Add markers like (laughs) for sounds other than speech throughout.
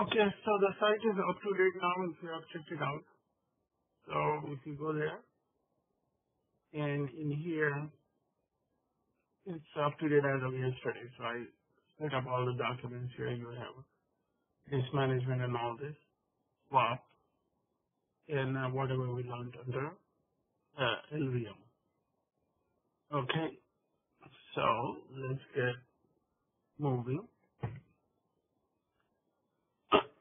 Okay, so the site is up to date now if you have checked it out. So if you go there and in here, it's up to date as of yesterday. So I set up all the documents here. You have this management and all this, swap, and uh, whatever we learned under uh, LVM. Okay, so let's get moving.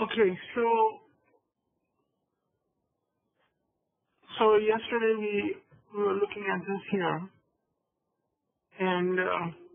Okay, so so yesterday we, we were looking at this here, and uh,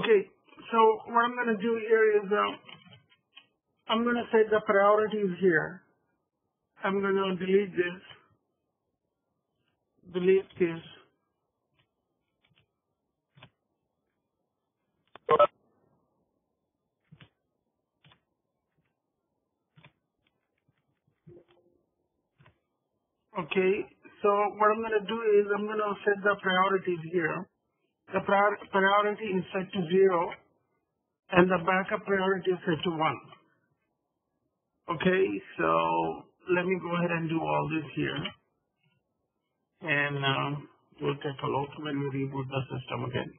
okay, so what I'm going to do here is uh, I'm going to set the priorities here. I'm going to delete this, delete this. Okay, so what I'm going to do is I'm going to set the priorities here. The prior priority is set to zero, and the backup priority is set to one. Okay, so let me go ahead and do all this here, and uh, we'll take a look when we reboot the system again.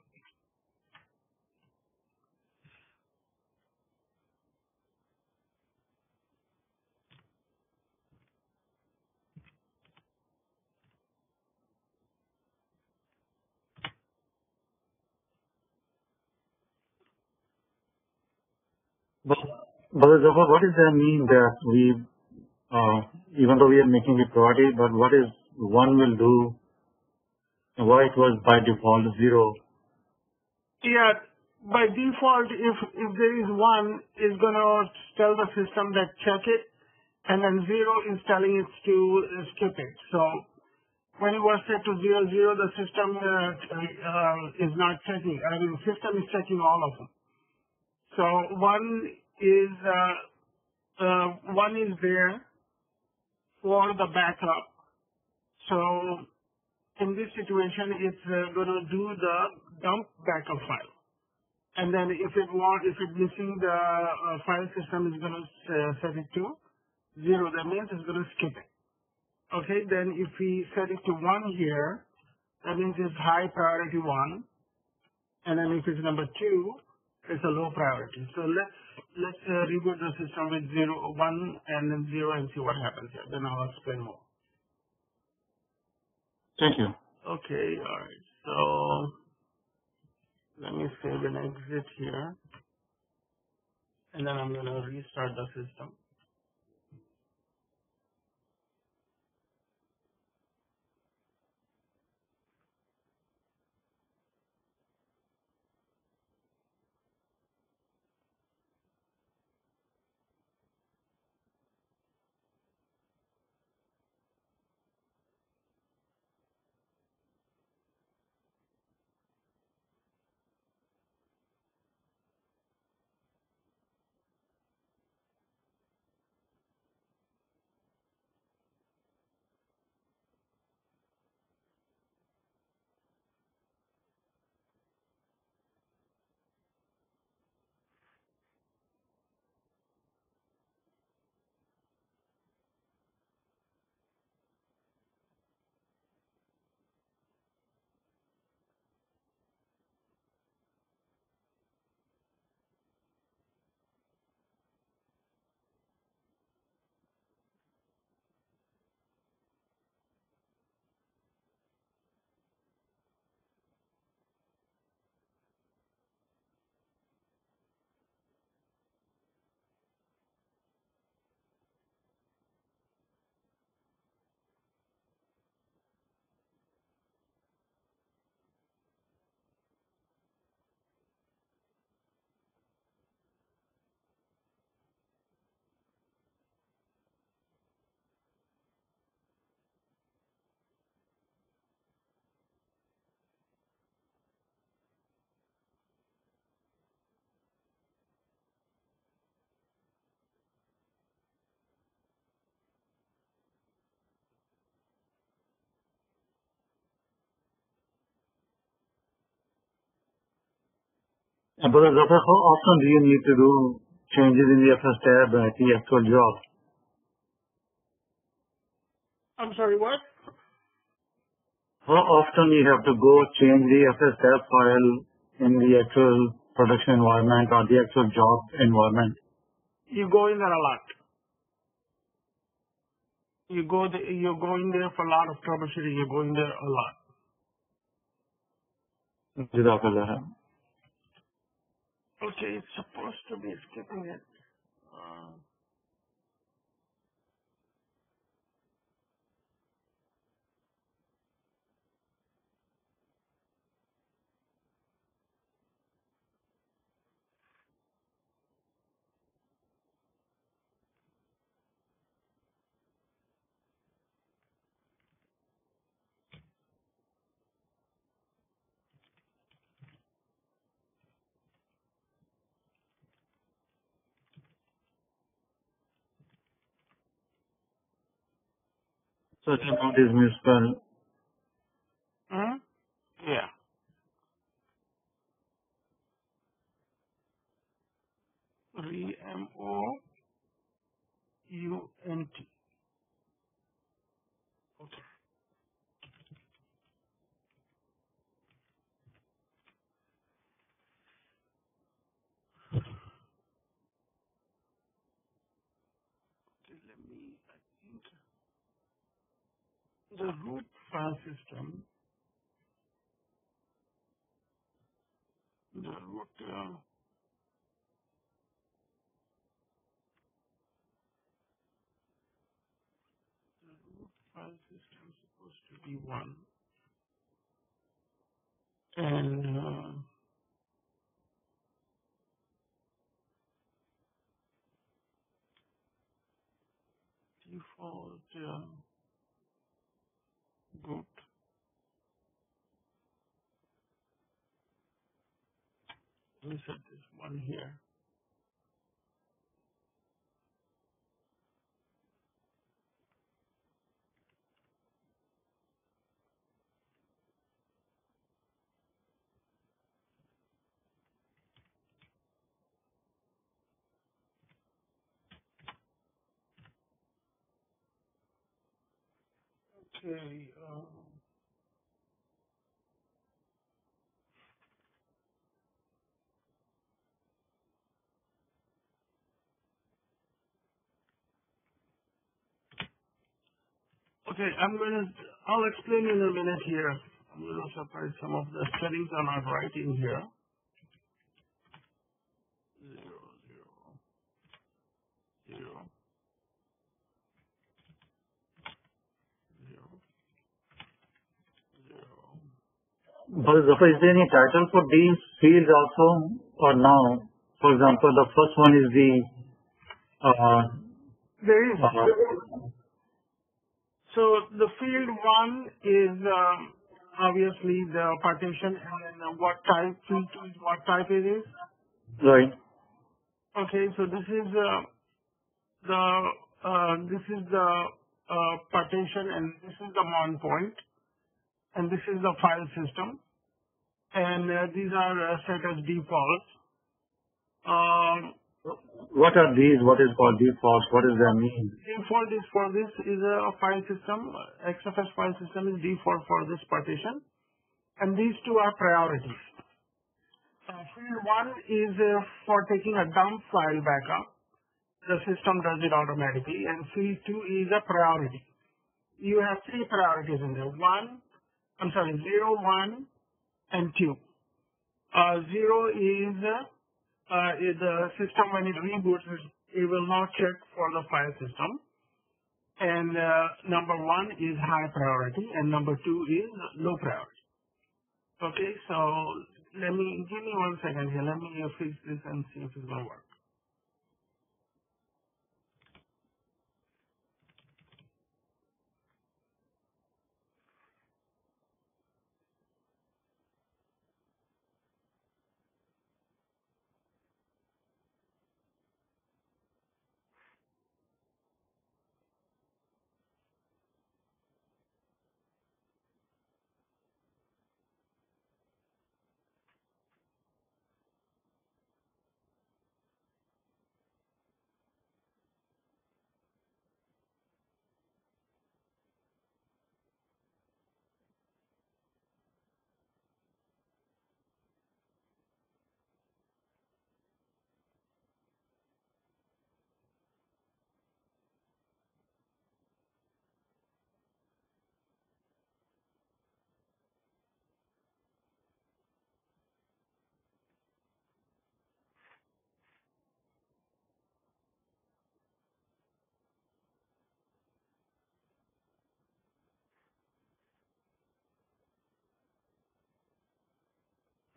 But, Brother Jafar, what does that mean that we, uh, even though we are making it priority, but what is one will do, why it was by default zero? Yeah, by default, if if there is one, it's gonna tell the system that check it, and then zero is telling it to skip it. So when it was set to zero zero, the system uh, uh, is not checking. I mean, the system is checking all of them. So one is uh, uh, one is there for the backup. So in this situation, it's uh, going to do the dump backup file. And then if it want, if it's missing the uh, file system is going to uh, set it to zero. That means it's going to skip it. Okay. Then if we set it to one here, that means it's high priority one. And then if it's number two, it's a low priority. So let's let's uh, reboot the system with zero, one, and then zero, and see what happens here. Then I'll explain more. Thank you. Okay, all right. So let me save an exit here, and then I'm gonna restart the system. Uh, Brother Zafar, how often do you need to do changes in the fstab at the actual job? I'm sorry, what? How often you have to go change the fstab file in the actual production environment or the actual job environment? You go in there a lot. You go the, you go in there for a lot of troubleshooting. You go in there a lot. Okay, it's supposed to be skipping it. Uh, So the amount is municipal. hmm? Yeah. Re M O U N T. Okay. Okay, let me, I think the root file system, the root, uh, the root file system is supposed to be one. And, uh, default, uh, root. Let me set this one here. Okay, uh, Okay, I'm gonna, I'll explain in a minute here. I'm gonna separate some of the settings are not in here. Zero, zero, zero, zero, zero. But Zafar, is there any title for these fields also or no? For example, the first one is the uh, There is, uh, so the field one is, um, obviously the partition and then what type, field two is what type it is. right. Okay, so this is uh, the uh, this is the uh, partition and this is the mount point and this is the file system and uh, these are uh, set as defaults. Um, What are these? What is called defaults? What does that mean? default is for this is a file system. uh, XFS file system is default for this partition and these two are priorities. Uh, field one is uh, for taking a dump file backup. The system does it automatically. And field two is a priority. You have three priorities in there. One, I'm sorry, zero, one, and two. Uh, zero is, uh, the system when it reboots, it will not check for the file system. And uh, number one is high priority, and number two is low priority. Okay, so let me give me one second here. Let me fix this and see if it's gonna work.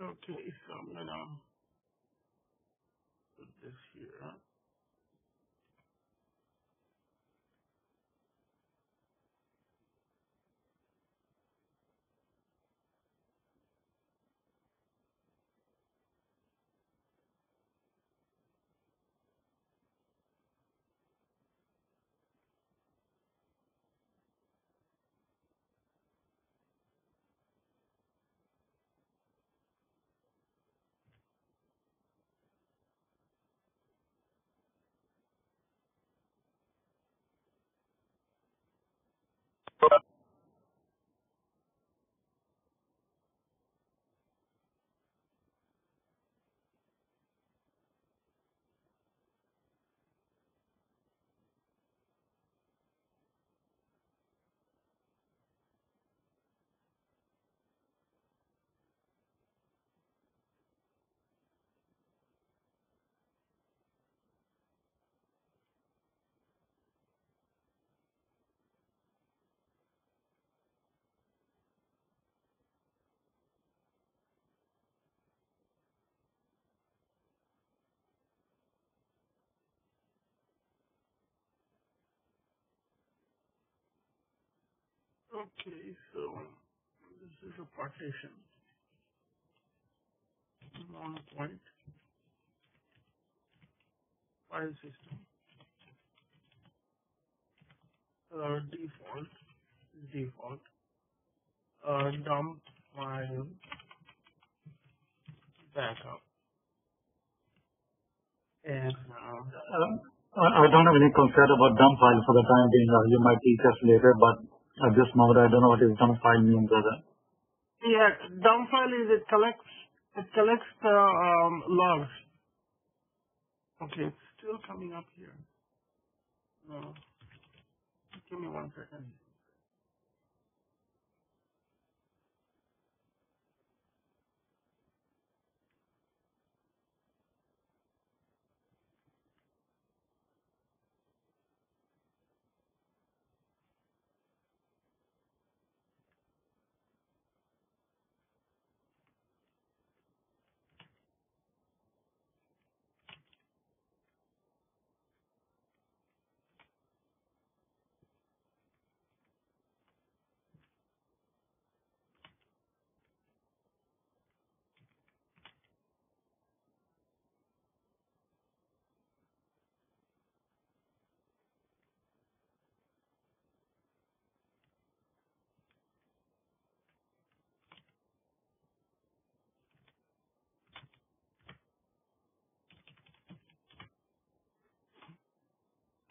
Okay, so I'm gonna put this here. Okay, so this is a partition. One point. File system. Uh, default. Default. Uh, dump file backup. And uh, I I don't have any concern about dump file for the time being. Uh, You might teach us later, but at this moment, I don't know what is dump file means. brother. yeah, dump file is it collects it collects the um, logs. Okay, it's still coming up here. No. Give me one second.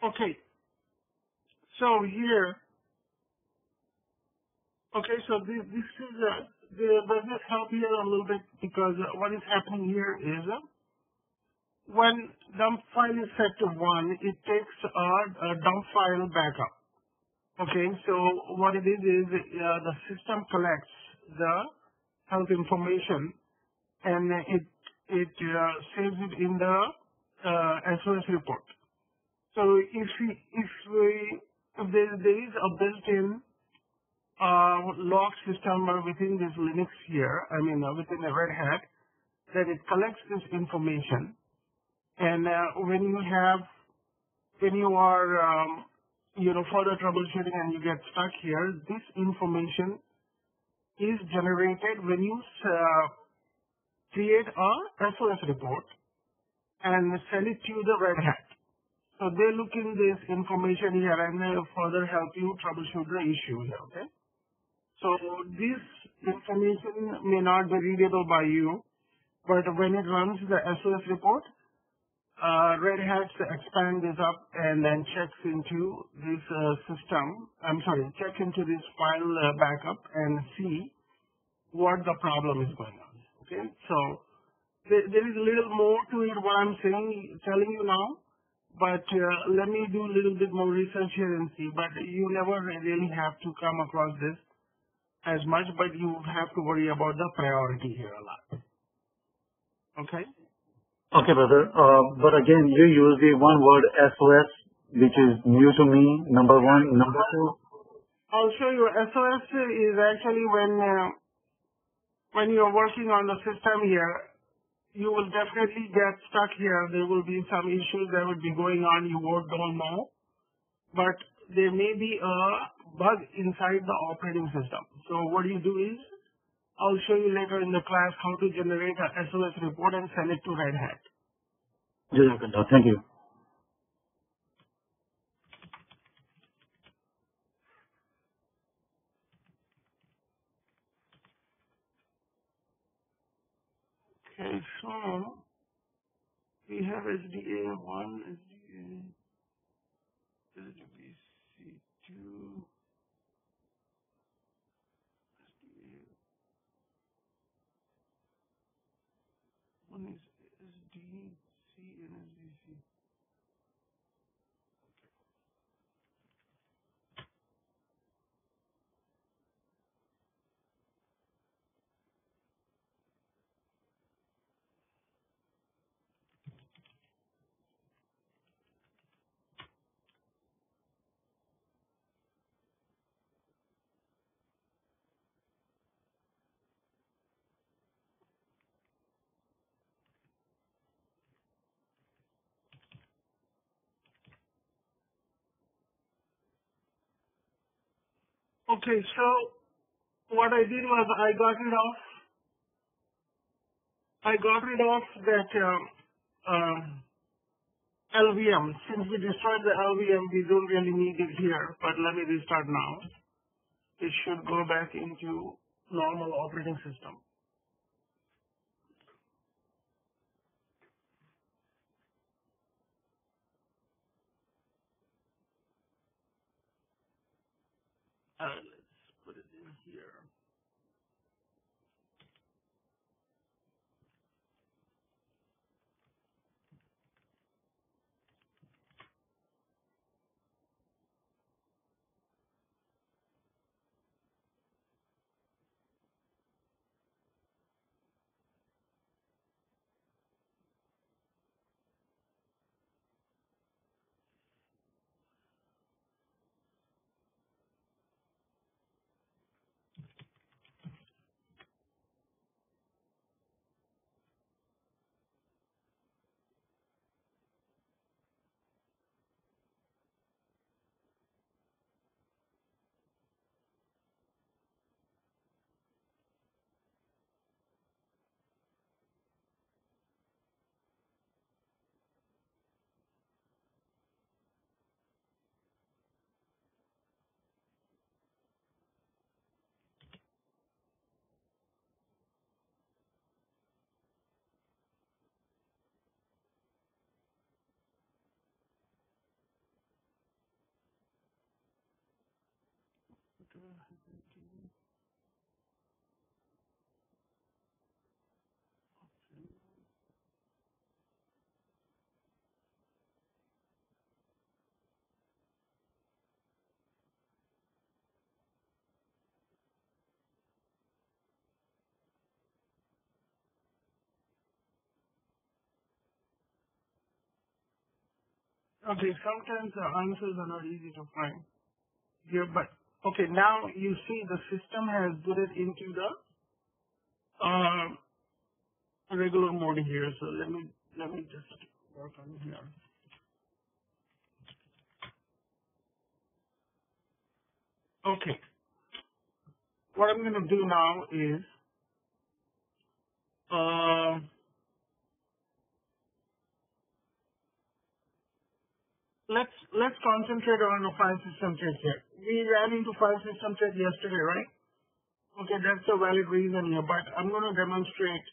Okay, so here, okay, so this, this is, uh, the, does this help here a little bit? Because uh, what is happening here is, uh, when dump file is set to one, it takes a, a dump file backup. Okay, so what it is is uh, the system collects the health information and it it uh, saves it in the uh, SOS report. So if we if we if there, there is a built-in uh, log system within this Linux here, I mean uh, within the Red Hat, that it collects this information, and uh, when you have when you are um, you know further troubleshooting and you get stuck here, this information is generated when you uh, create a SOS report and send it to the Red Hat. So they look in this information here and they further help you troubleshoot the issue here, okay? So this information may not be readable by you, but when it runs the SOS report, uh, Red Hat expand this up and then checks into this uh, system, I'm sorry, check into this file uh, backup and see what the problem is going on. Okay, so there, there is a little more to it what I'm saying, telling you now, but uh, let me do a little bit more research here and see. But you never really have to come across this as much, but you have to worry about the priority here a lot. Okay. Okay, brother. Uh, but again, you use the one word SOS, which is new to me, number one. Number two. I'll show you. SOS is actually when uh, when you're working on the system here, you will definitely get stuck here. There will be some issues that will be going on you won't know. But there may be a bug inside the operating system. So what you do is, I'll show you later in the class how to generate a SOS report and send it to Red Hat. Thank you. So, we have SDA1, SDA, SDBC2, Okay, so what I did was I got rid of I got rid of that um, um, LVM. Since we destroyed the LVM, we don't really need it here. But let me restart now. It should go back into normal operating system. Okay, sometimes the answers are not easy to find. Here, but okay, now you see the system has put it into the uh, regular mode here. So let me let me just work on here. Okay, what I'm going to do now is uh, let's let's concentrate on the file system check here. We ran into file system check yesterday, right? Okay, that's a valid reason here, but I'm going to demonstrate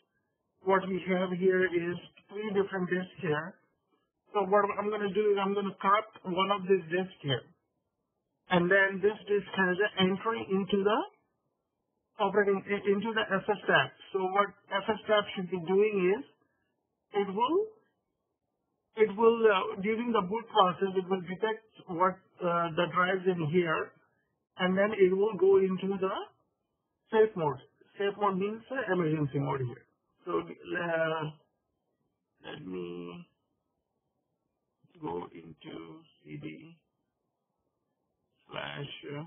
what we have here is three different disks here. So what I'm going to do is I'm going to cut one of these disks here. And then this disk has an entry into the operating, into the FSTAB. So what FSTAB should be doing is it will it will, uh, during the boot process, it will detect what uh, the drives in here, and then it will go into the safe mode. Safe mode means uh, emergency mode here. So uh, let me go into cd slash. Uh.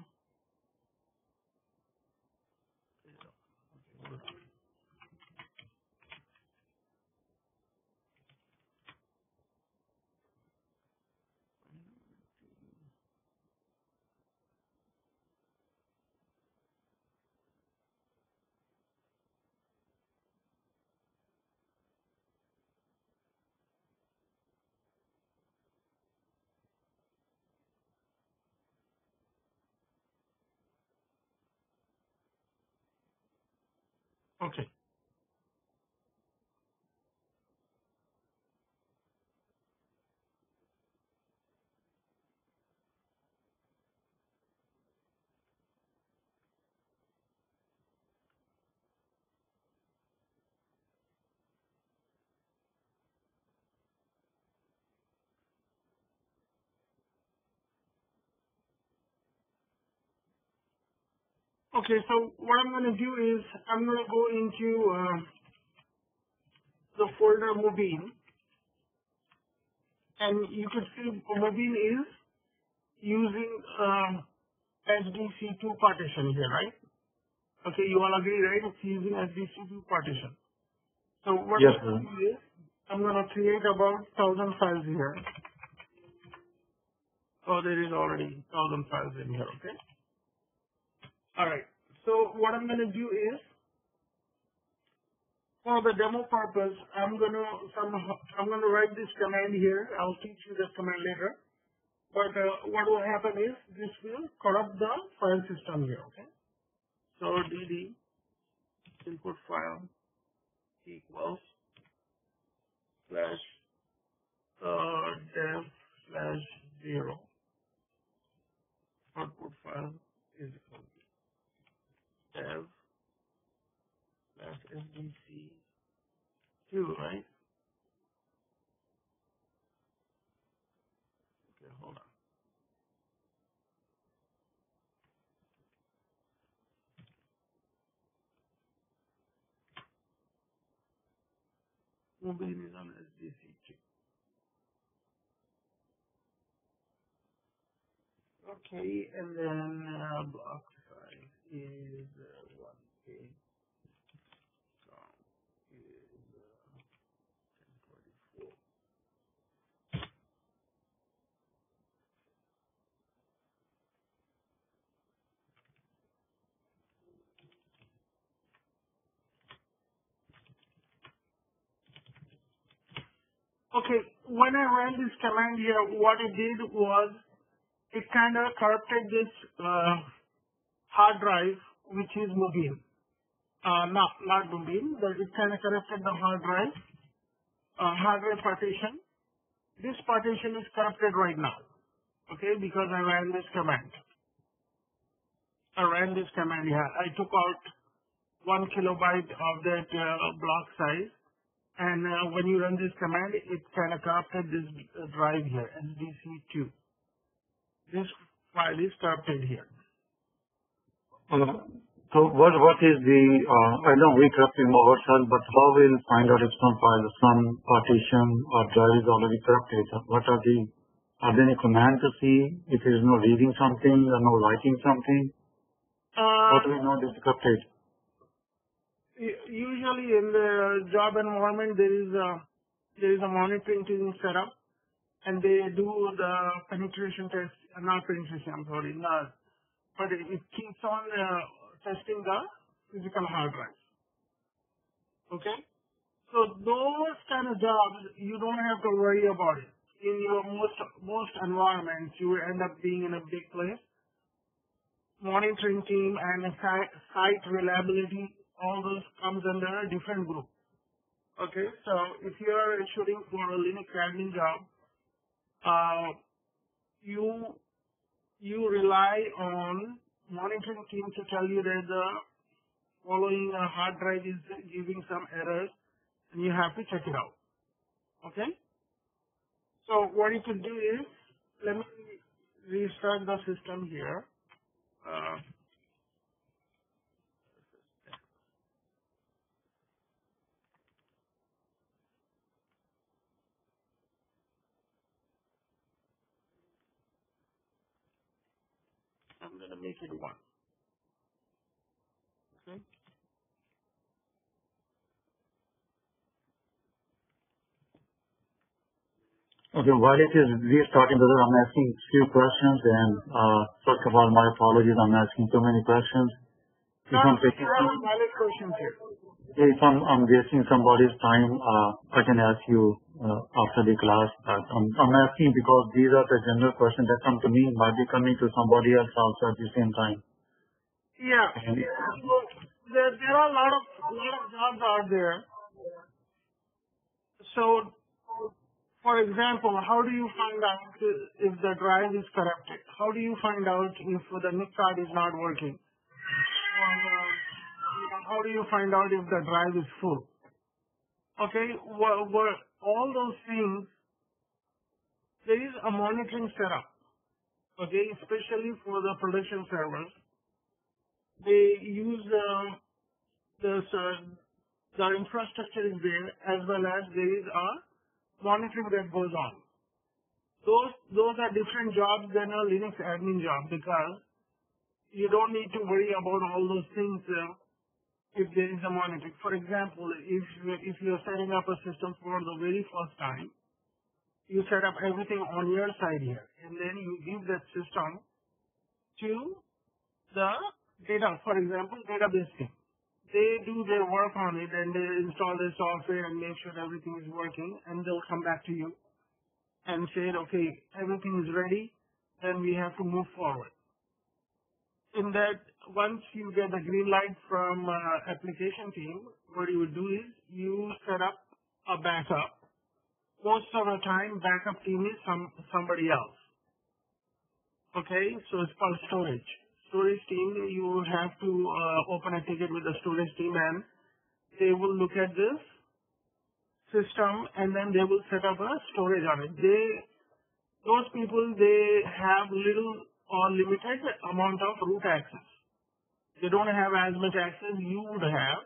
Okay, so what I'm going to do is I'm going to go into uh, the folder Mobile, and you can see Mobile is using um, SDC2 partition here, right? Okay, you all agree, right? It's using SDC2 partition. So what Yes, I'm going to do is I'm going to create about 1000 files here. Oh, there is already 1000 files in here, okay? All right. So what I'm going to do is, for the demo purpose, I'm going to somehow, I'm going to write this command here. I'll teach you this command later. But uh, what will happen is this will corrupt the file system here, okay? So dd input file equals slash uh, dev slash zero. Output file is equal dev slash sdc two, right? Okay, hold on. Mobile is on SDC two. Okay, and then uh, block size is uh, one K. Song is uh, ten forty four. Okay, when I ran this command here, what it did was it kind of corrupted this uh, hard drive, which is mobile. Uh, not not mobile, but it kind of corrupted the hard drive, uh, hard drive partition. This partition is corrupted right now, okay, because I ran this command. I ran this command here. I took out one kilobyte of that uh, block size, and uh, when you run this command, it kind of corrupted this uh, drive here, SDC2. This file is corrupted here. Uh, so what what is the uh, I know we corrupting ourselves, but how we'll find out if some file, some partition or drive is already corrupted? What are the are there any command to see if there is no reading something or no writing something? Uh, How do we know this is corrupted? Usually in the job environment, there is a there is a monitoring team set up, and they do the penetration test. Not penetration, I'm sorry, not. But it, it keeps on uh, testing the physical hard drive. Okay, so those kind of jobs you don't have to worry about it. In your most most environments, you end up being in a big place. Monitoring team and site, site reliability, all those comes under a different group. Okay, so if you are shooting for a Linux admin job, uh, you you rely on monitoring team to tell you that the following uh, hard drive is giving some errors, and you have to check it out. Okay. So what you could do is let me restart the system here. Uh, I'm gonna make it one. Okay. Okay, while it is restarting, brother, I'm asking few questions and uh, first of all, my apologies, I'm asking too many questions. If I'm taking some, valid questions here. if I'm, wasting somebody's time, uh, I can ask you uh, after the class. But I'm, I'm asking because these are the general questions that come to me, might be coming to somebody else also at the same time. Yeah. There, there are a lot of lot of jobs out there. So, for example, how do you find out if the drive is corrupted? How do you find out if the NIC card is not working? Or, uh, how do you find out if the drive is full? Okay, well, all those things, there is a monitoring setup. Okay, especially for the production servers they use uh, the the infrastructure is there as well as there is a monitoring that goes on. Those those are different jobs than a Linux admin job because you don't need to worry about all those things uh, if there is a monitoring. For example, if if you're setting up a system for the very first time, you set up everything on your side here, and then you give that system to the data, for example, database team. They do their work on it and they install the software and make sure everything is working and they'll come back to you and say, okay, everything is ready, then we have to move forward. In that, once you get the green light from uh, application team, what you would do is you set up a backup. Most of the time, backup team is some somebody else. Okay, so it's called storage. Storage team, you have to uh, open a ticket with the storage team and they will look at this system and then they will set up a storage on it. They, those people, they have little or limited amount of root access. They don't have as much access you would have,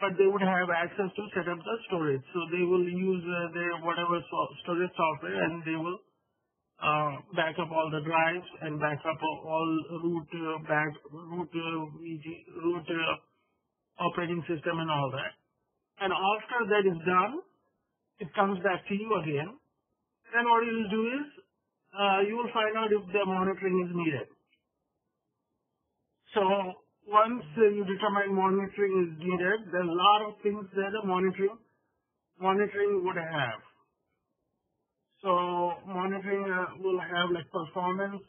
but they would have access to set up the storage. So they will use uh, their whatever so- storage software and they will uh, back up all the drives and back up all root uh, back root uh, VG, root uh, operating system and all that. And after that is done, it comes back to you again. Then what you will do is uh, you will find out if the monitoring is needed. So once uh, you determine monitoring is needed, there are a lot of things that the monitoring monitoring would have. So monitoring uh, will have like performance,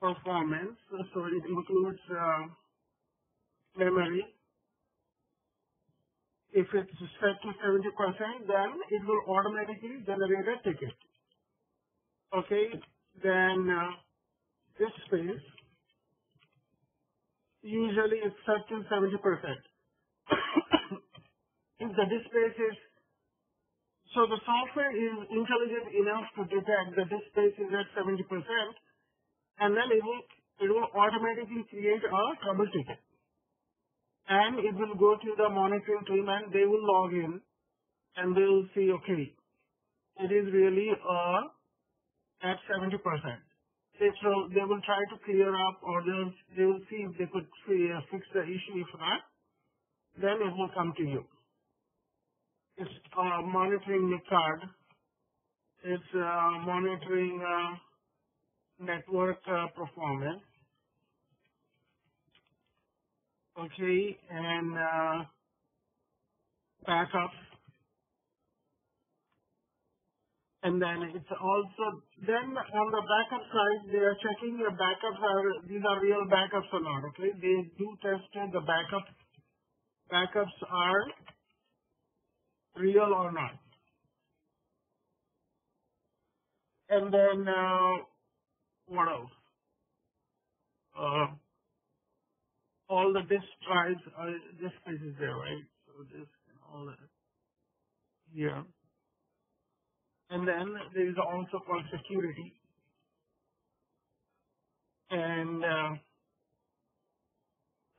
performance. So it includes uh, memory. If it's set to 70%, then it will automatically generate a ticket. Okay. Then uh, disk space, usually it's set to 70%. (coughs) if the space is, so the software is intelligent enough to detect the disk space is at 70%, and then it will, it will automatically create a trouble ticket. And it will go to the monitoring team and they will log in and they will see, okay, it is really uh, at 70%. They, so they will try to clear up or they will, they will see if they could uh, fix the issue. If not, then it will come to you. It's uh, monitoring the card. It's uh, monitoring uh, network uh, performance. Okay, and uh, backup. And then it's also, then on the backup side, they are checking your backups are, these are real backups or not, okay? They do test the backup, backups are real or not. And then, uh, what else? Uh, all the disk drives, uh, disk space is there, right? So this and all that here. And then there is also called security. And uh,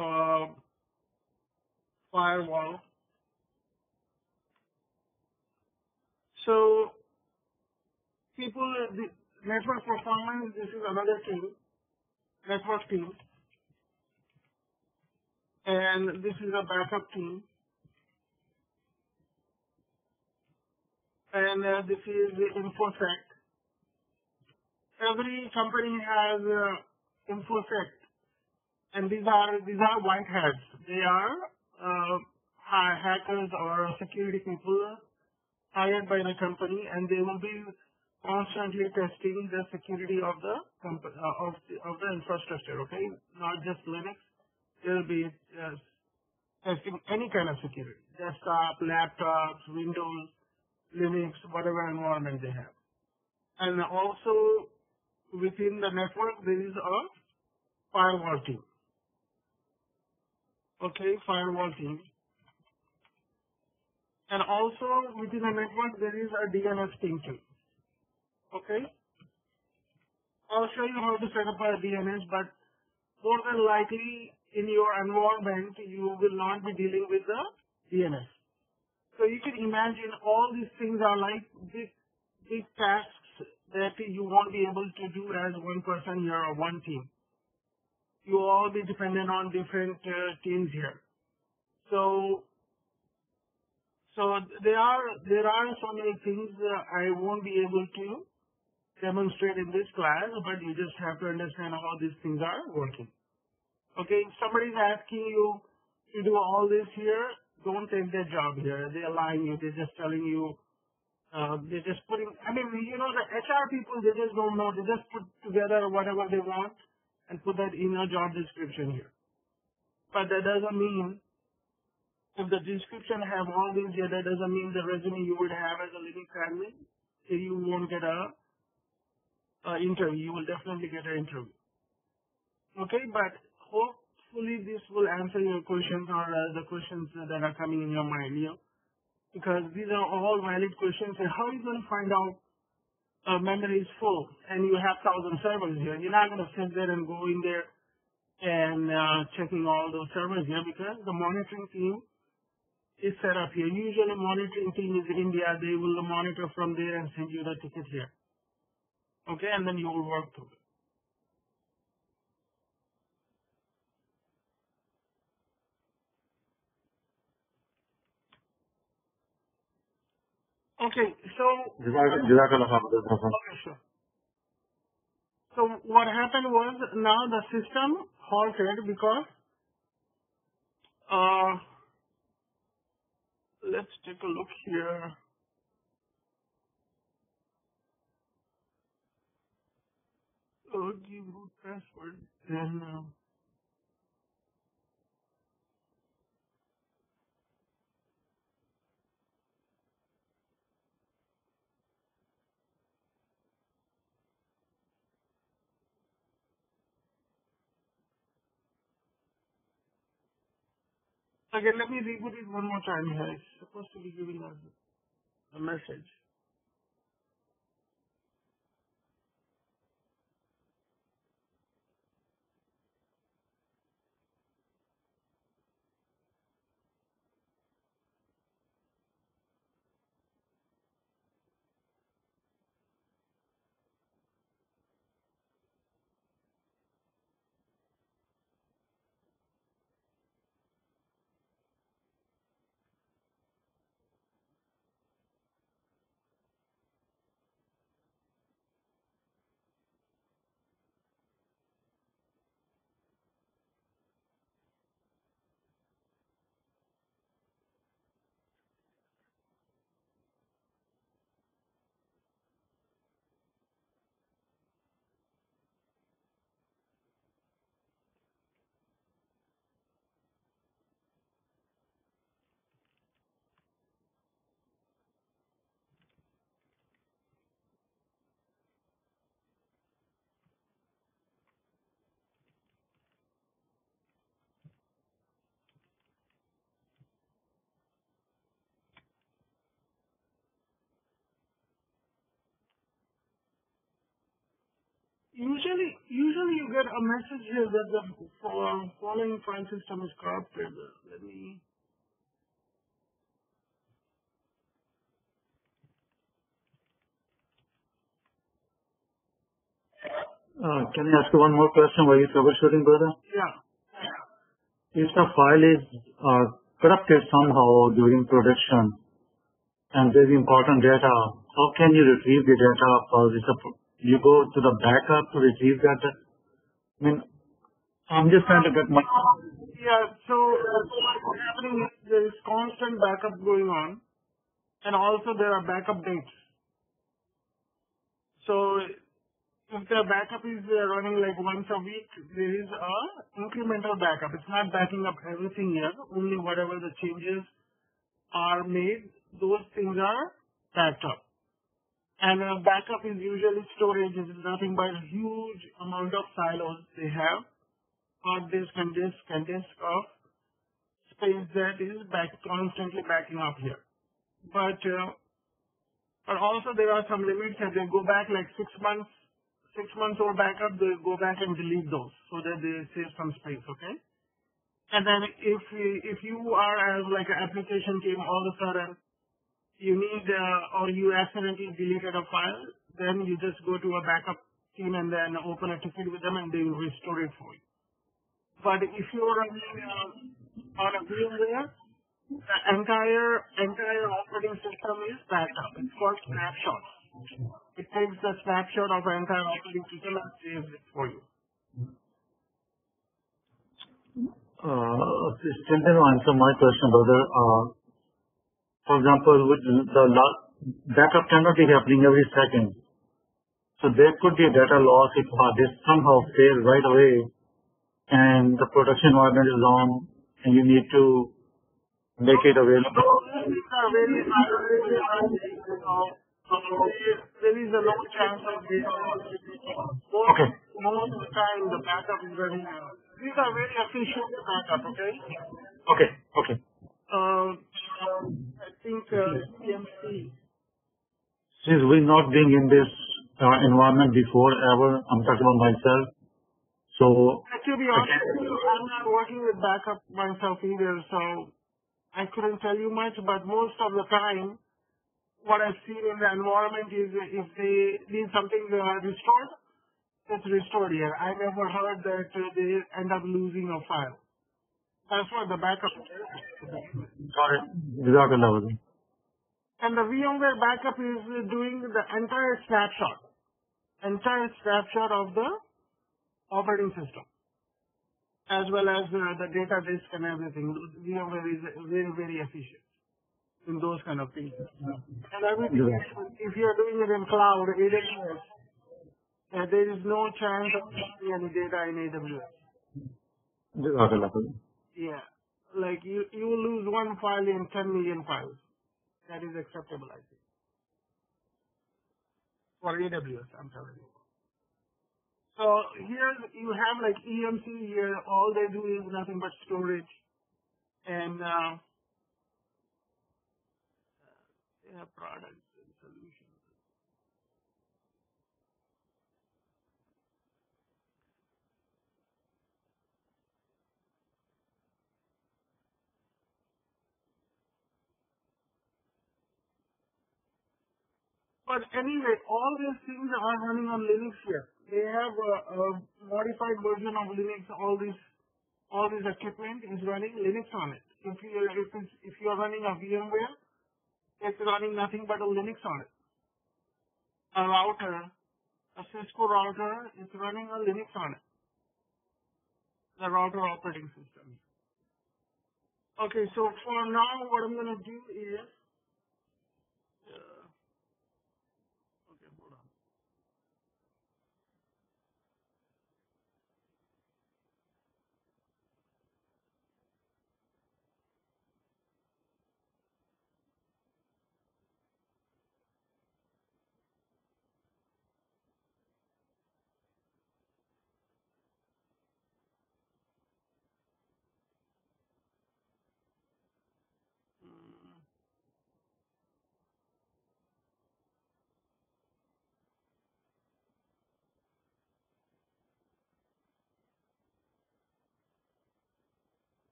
uh, firewall. So people, the network performance, this is another team, network team. And this is a backup team. and uh, this is the InfoSec. Every company has uh, InfoSec, and these are these are white hats. They are uh, hackers or security people hired by the company, and they will be constantly testing the security of the uh, of the, of the infrastructure. Okay, not just Linux. They'll be testing any kind of security: desktop, laptops, Windows, Linux, whatever environment they have. And also within the network there is a firewall team. Okay, firewall team. And also within the network there is a DNS team too. Okay? I'll show you how to set up a DNS, but more than likely in your environment you will not be dealing with the DNS. So you can imagine all these things are like big, big tasks that you won't be able to do as one person here or one team. You all be dependent on different uh, teams here. So, so there are there are so many things I won't be able to demonstrate in this class, but you just have to understand how these things are working. Okay, if somebody is asking you to do all this here, don't take their job here. They're lying you. They're just telling you. Uh, they're just putting. I mean, you know, the HR people. They just don't know. They just put together whatever they want and put that in a job description here. But that doesn't mean if the description have all these here, that doesn't mean the resume you would have as a Linux admin, you won't get a, a interview. You will definitely get an interview. Okay, but hopefully this will answer your questions or uh, the questions that are coming in your mind, know, because these are all valid questions. And how are you going to find out uh, memory is full and you have thousand servers here? You're not going to sit there and go in there and uh, checking all those servers here because the monitoring team is set up here. Usually monitoring team is in India. They will monitor from there and send you the ticket here. Okay, and then you will work through it. Okay, so okay, sure. So what happened was now the system halted because uh, let's take a look here. Oh, give root password then. Uh, Okay, let me reboot it one more time here. It's supposed to be giving us a message. Usually, usually you get a message here that the fo- following file system is corrupted. Let me. Uh, can I ask you one more question while you're troubleshooting, brother? Yeah. If the file is uh, corrupted somehow during production and there's important data, how can you retrieve the data? for is it, you go to the backup to retrieve that? I mean, I'm just trying to get my. Yeah. So what's happening is there is constant backup going on, and also there are backup dates. So if the backup is uh, running like once a week, there is a incremental backup. It's not backing up everything here. Only whatever the changes are made, those things are backed up. And a backup is usually storage. Is nothing but a huge amount of silos they have, hard disk and disk and disk of space that is back constantly backing up here. But uh, but also there are some limits that they go back like six months, six months old backup, they go back and delete those so that they save some space, okay? And then if if you are as like an application team all of a sudden you need uh, or you accidentally deleted a file, then you just go to a backup team and then open a ticket with them and they will restore it for you. But if you're running uh, on a VMware, the entire entire operating system is backed up. It's called snapshot. It takes the snapshot of the entire operating system and saves it for you. Uh, still didn't answer my question, brother. Uh, for example, with the backup cannot be happening every second. So there could be a data loss if hard disk somehow fails right away and the production environment is on and you need to make it available. These are very so there is a low chance of this. Most, Okay. most of the time the backup is uh, these are very efficient backup, okay? Okay, okay. Uh, I think uh, Since we're not being in this uh, environment before ever, I'm talking about myself. So, To be honest, I'm not working with backup myself either, so I couldn't tell you much. But most of the time, what I've seen in the environment is if they need something uh, restored, it's restored here. I never heard that uh, they end up losing a file. What the backup is. got it. And the VMware backup is doing the entire snapshot, entire snapshot of the operating system, as well as uh, the data disk and everything. VMware is very, very efficient in those kind of things. And everything, if you're doing it in cloud, AWS, uh, there is no chance of any data in AWS. Yeah. Like you, you lose one file in 10 million files. That is acceptable, I think. For AWS, I'm telling you. So here you have like EMC here, all they do is nothing but storage. and uh, they have products But anyway, all these things are running on Linux here. They have a, a modified version of Linux. All these, all this equipment is running Linux on it. If you if it's, if you are running a VMware, it's running nothing but a Linux on it. A router, a Cisco router, is running a Linux on it. The router operating system. Okay, so for now, what I'm gonna do is.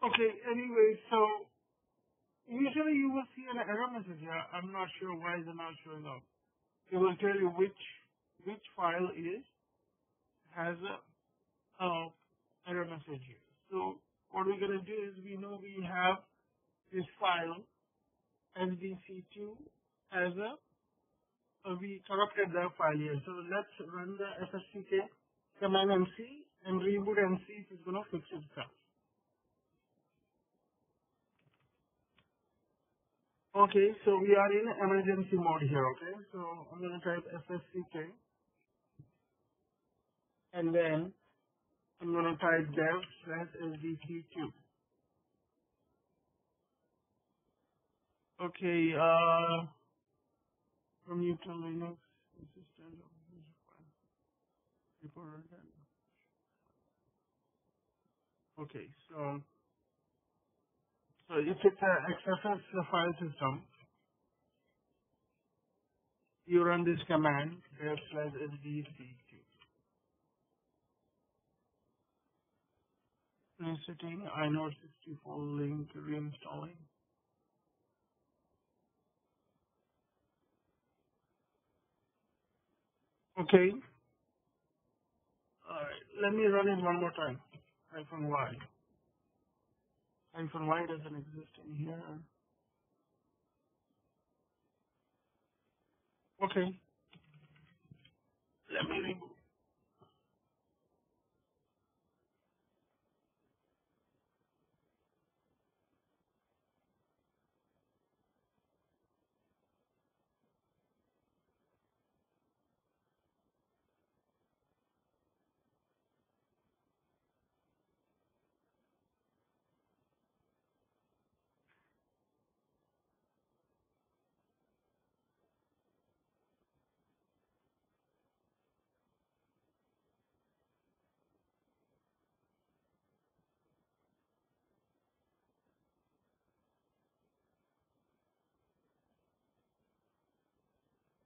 Okay, anyway, so usually you will see an error message here. I'm not sure why it not showing up. It will tell you which which file is has a, a error message here. So what we're gonna do is we know we have this file SDC2 as a uh, we corrupted the file here. So let's run the FSCK command and see and reboot and see if it's gonna fix itself. Okay, so we are in emergency mode here, okay? So I'm gonna type FSCK and then I'm gonna type dev slash SDC2. Okay, uh, from you to Linux, assistant of. Okay, so, so if it's a XFS file system, you run this command, dev slash SDC2. Resetting inode 64 link reinstalling. Okay. Alright, let me run it one more time. Hyphen Y. Hyphen Y doesn't exist in here. Okay. Let me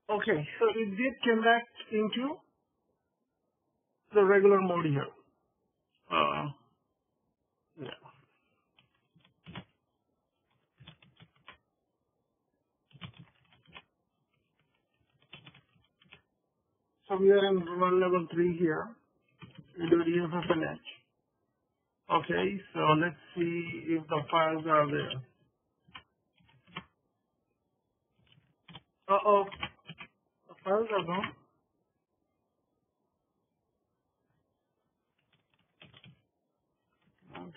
Okay, so it did come back into the regular mode here. Uh, yeah. So we are in run level 3 here. We do DFFNH. Okay, so let's see if the files are there. Uh-oh, well, Ramon. I'll.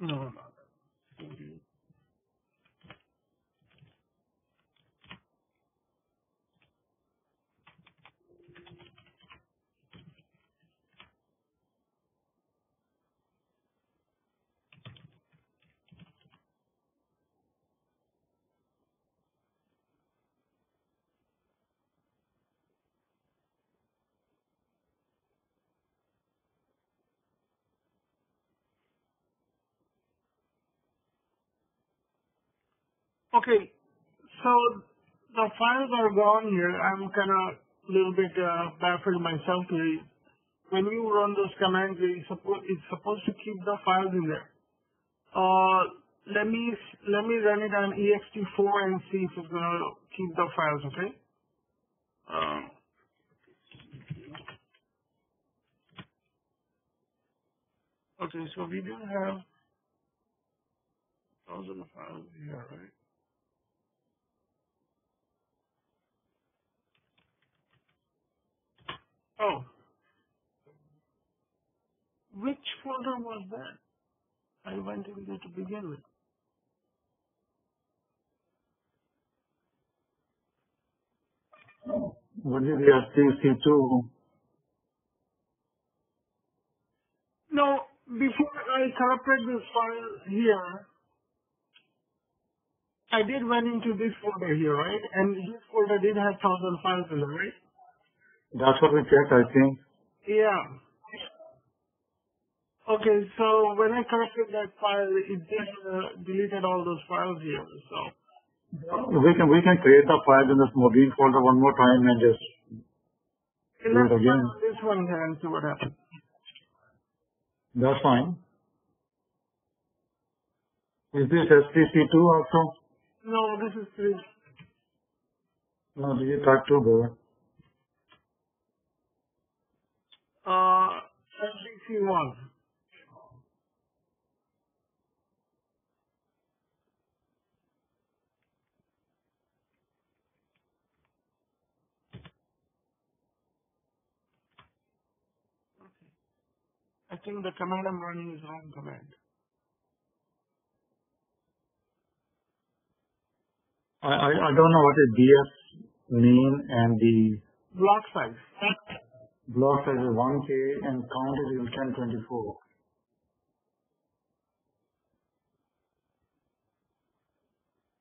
No, I'm not. Okay, so the files are gone here. I'm kind of a little bit uh, baffled myself here. When you run those commands, it's supposed, it's supposed to keep the files in there. Uh, let me let me run it on ext4 and see if it's gonna keep the files. Okay. Um, okay, so we do have thousand files here, right? Oh, which folder was that? I went in there to begin with. What is the SDC2? No, before I corrupted this file here, I did went into this folder here, right? And this folder did have thousand files in it, right? That's what we checked, I think. Yeah. Okay, so when I corrected that file, it did uh, deleted all those files here. So We can, we can create the file in this Modine folder one more time and just Do it again. this one here and see what happens. That's fine. Is this SDC2 also? No, this is three. No, this is type 2 board. Uh, SDC one. I think the command I'm running is wrong command. I, I, I don't know what is BS mean and the Block size. Block size is 1K and count is 1024.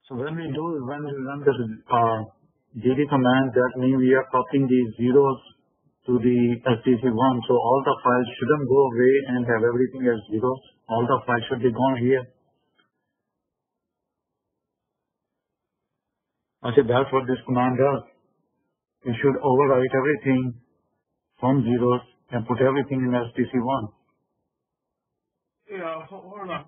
So when we do, when we run this uh, DD command, that means we are copying these zeros to the SDC1. So all the files shouldn't go away and have everything as zeros. All the files should be gone here. I said that's what this command does. It should overwrite everything from zeros and put everything in SDC1. Yeah, hold on.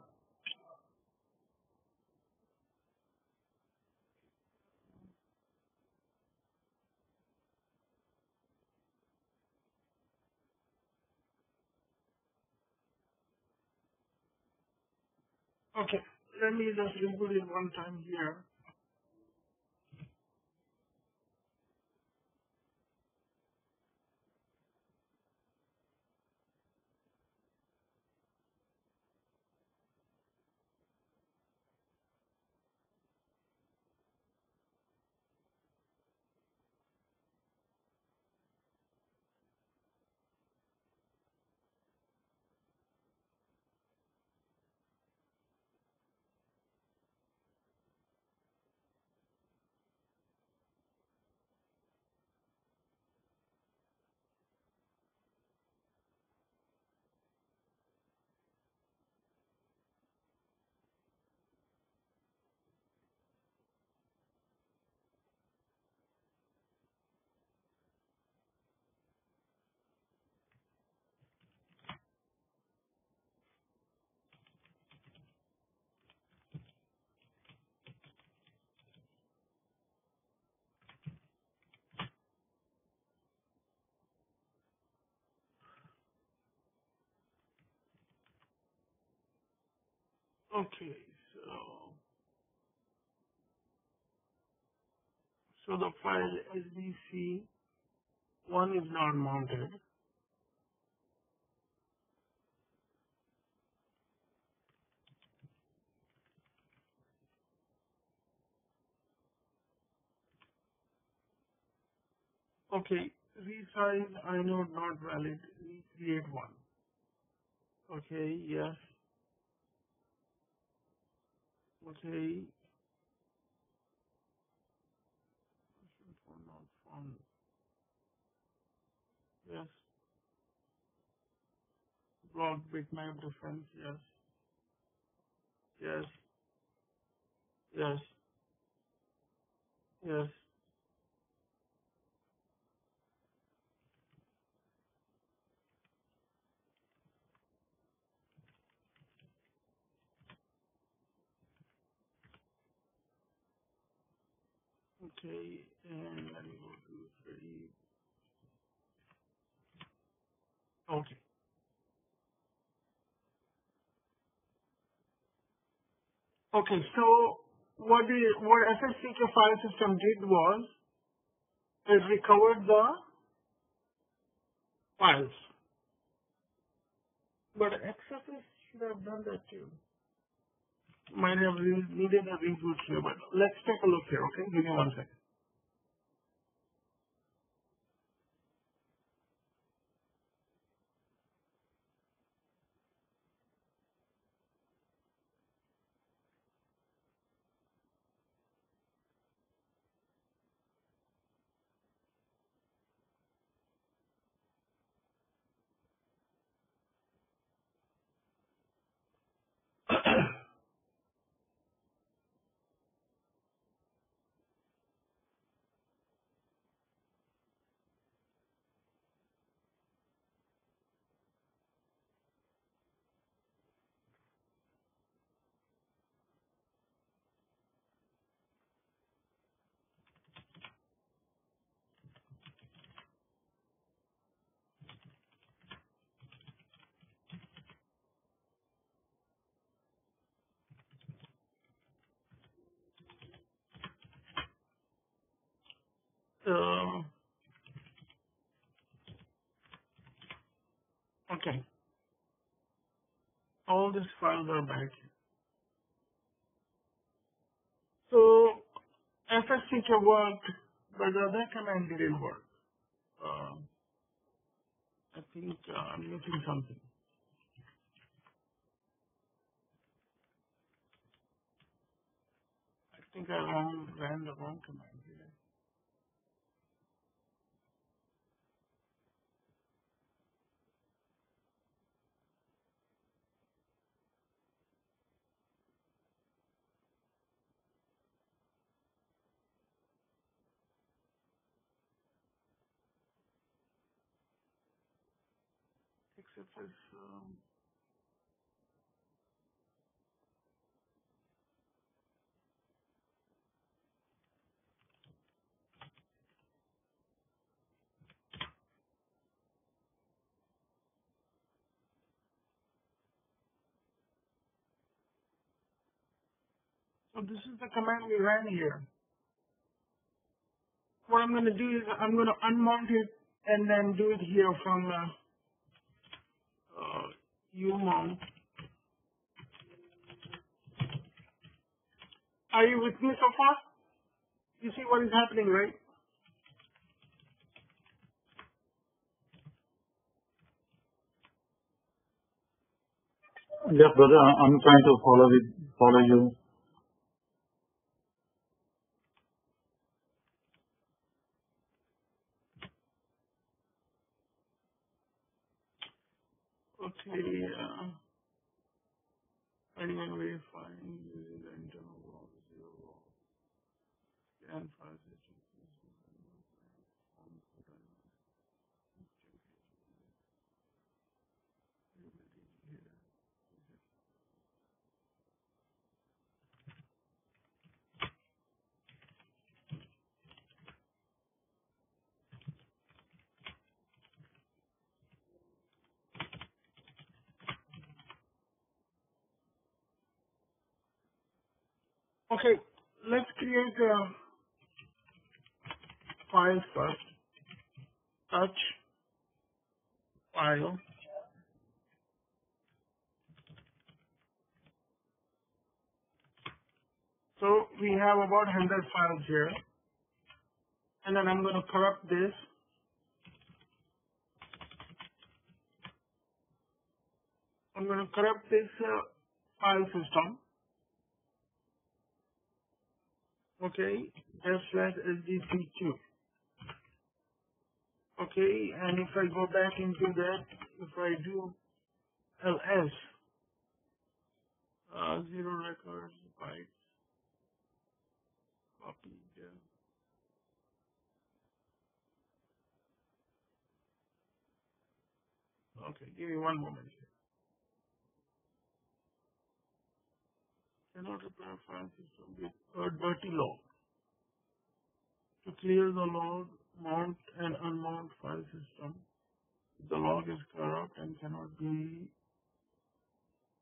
Okay, let me just reboot it one time here. Okay, so so the file SDC one is not mounted. Okay, resize know not valid. Recreate one. Okay, yes. Okay. Not found. Yes. Block bitmap difference. Yes. Yes. Yes. Yes. Okay. And let me go to three. Okay. Okay. So what the what FSCK file system did was it recovered the files, but XFS should have done that too. Might have needed a reboot here, but let's take a look here. Okay, give me one second. Um, okay, all these files are back. So FSCK worked, but the other command didn't work. Um, I think uh, I'm missing something. I think I ran, ran the wrong command Um, so this is the command we ran here. What I'm going to do is I'm going to unmount it and then do it here from uh, uh, U-mount. Are you with me so far? You see what is happening, right? Yes, brother, I'm trying to follow with, follow you. Okay, uh, anyone verifying Okay, let's create a file first. Touch file. So we have about 100 files here. And then I'm going to corrupt this. I'm going to corrupt this uh, file system. Okay, slash sdc2. Okay, and if I go back into that, if I do ls, uh, zero records, bytes, copy, yeah. Okay, give me one moment Cannot repair file system with dirty log. To clear the log, mount and unmount file system. The log is corrupt and cannot be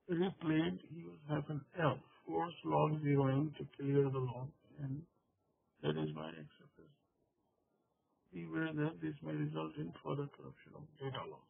replayed. Use hyphen L. Force log zeroing to clear the log and that is my XFS. Beware that this may result in further corruption of data loss.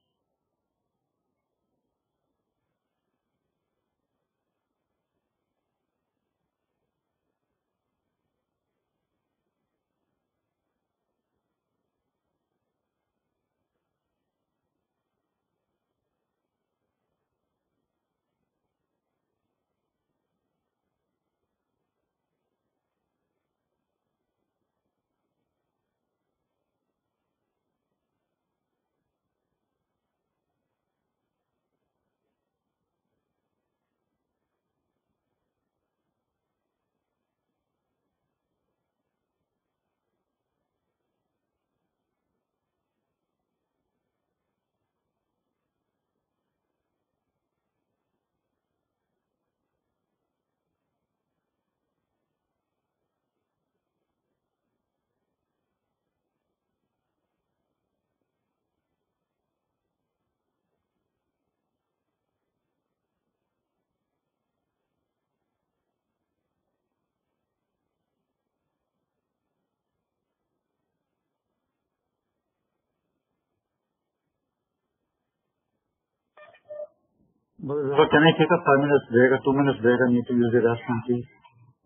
Zafar, can I take a five minutes break, a two minutes break? I need to use the restroom, please.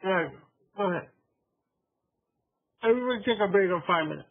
Yeah, go ahead. Everybody take a break of five minutes.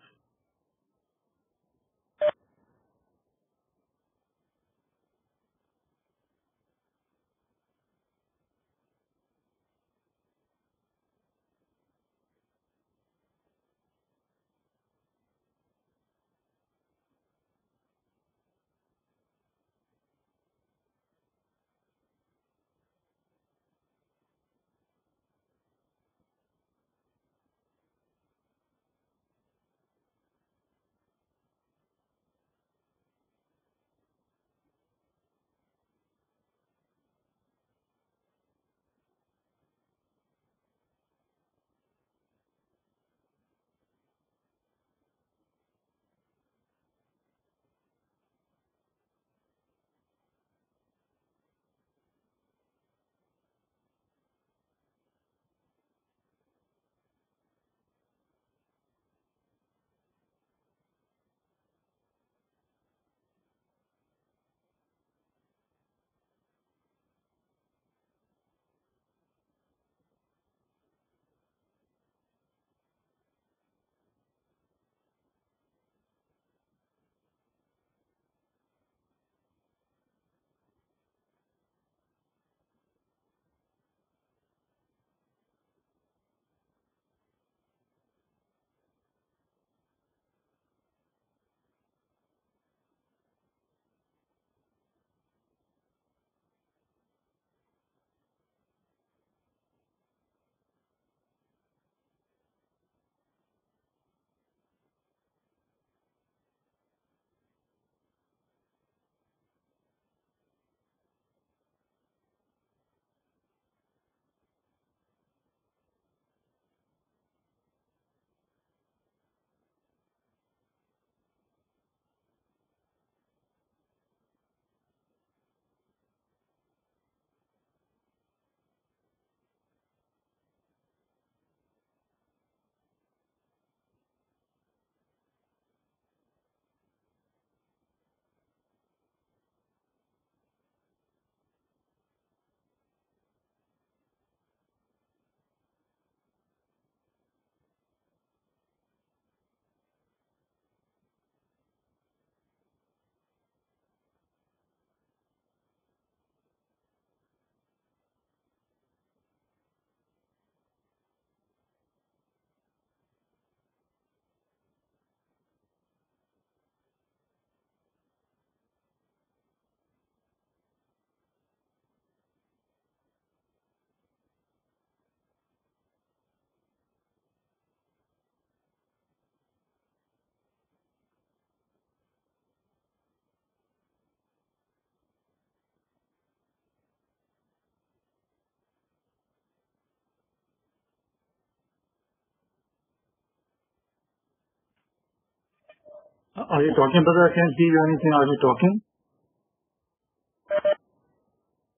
Are you talking, brother? I can't hear you anything. Are you talking?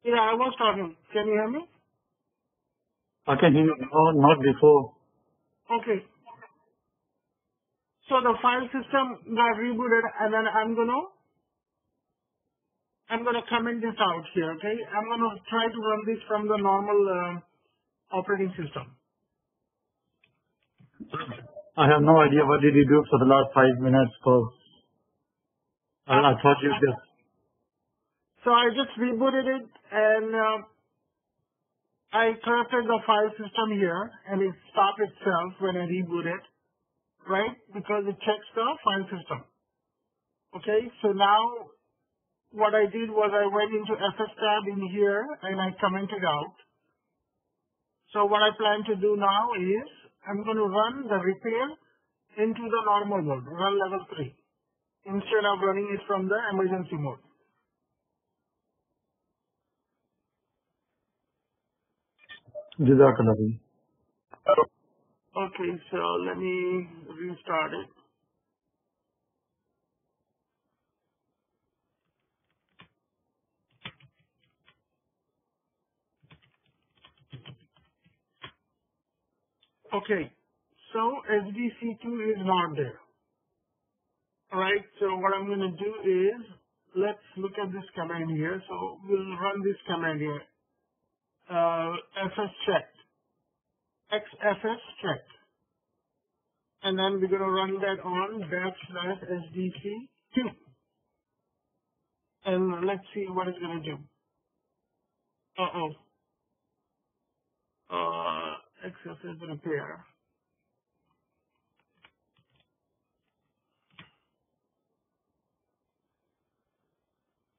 Yeah, I was talking. Can you hear me? I can hear you. No, not before. Okay. So the file system got rebooted and then I'm gonna I'm gonna comment this out here, okay? I'm gonna try to run this from the normal uh, operating system. I have no idea what did you do for the last five minutes. Cause I, I thought you just. So I just rebooted it and uh, I corrupted the file system here and it stopped itself when I reboot it, right? Because it checks the file system. Okay, so now what I did was I went into fstab in here and I commented out. So what I plan to do now is I'm going to run the repair into the normal mode, run level 3, instead of running it from the emergency mode. Okay, so let me restart it. Okay, so SDC2 is not there. Alright, so what I'm going to do is, let's look at this command here. So we'll run this command here. Uh, fs check, xfs check. And then we're going to run that on back slash SDC2. And let's see what it's going to do. Uh-oh. Uh, XFS repair.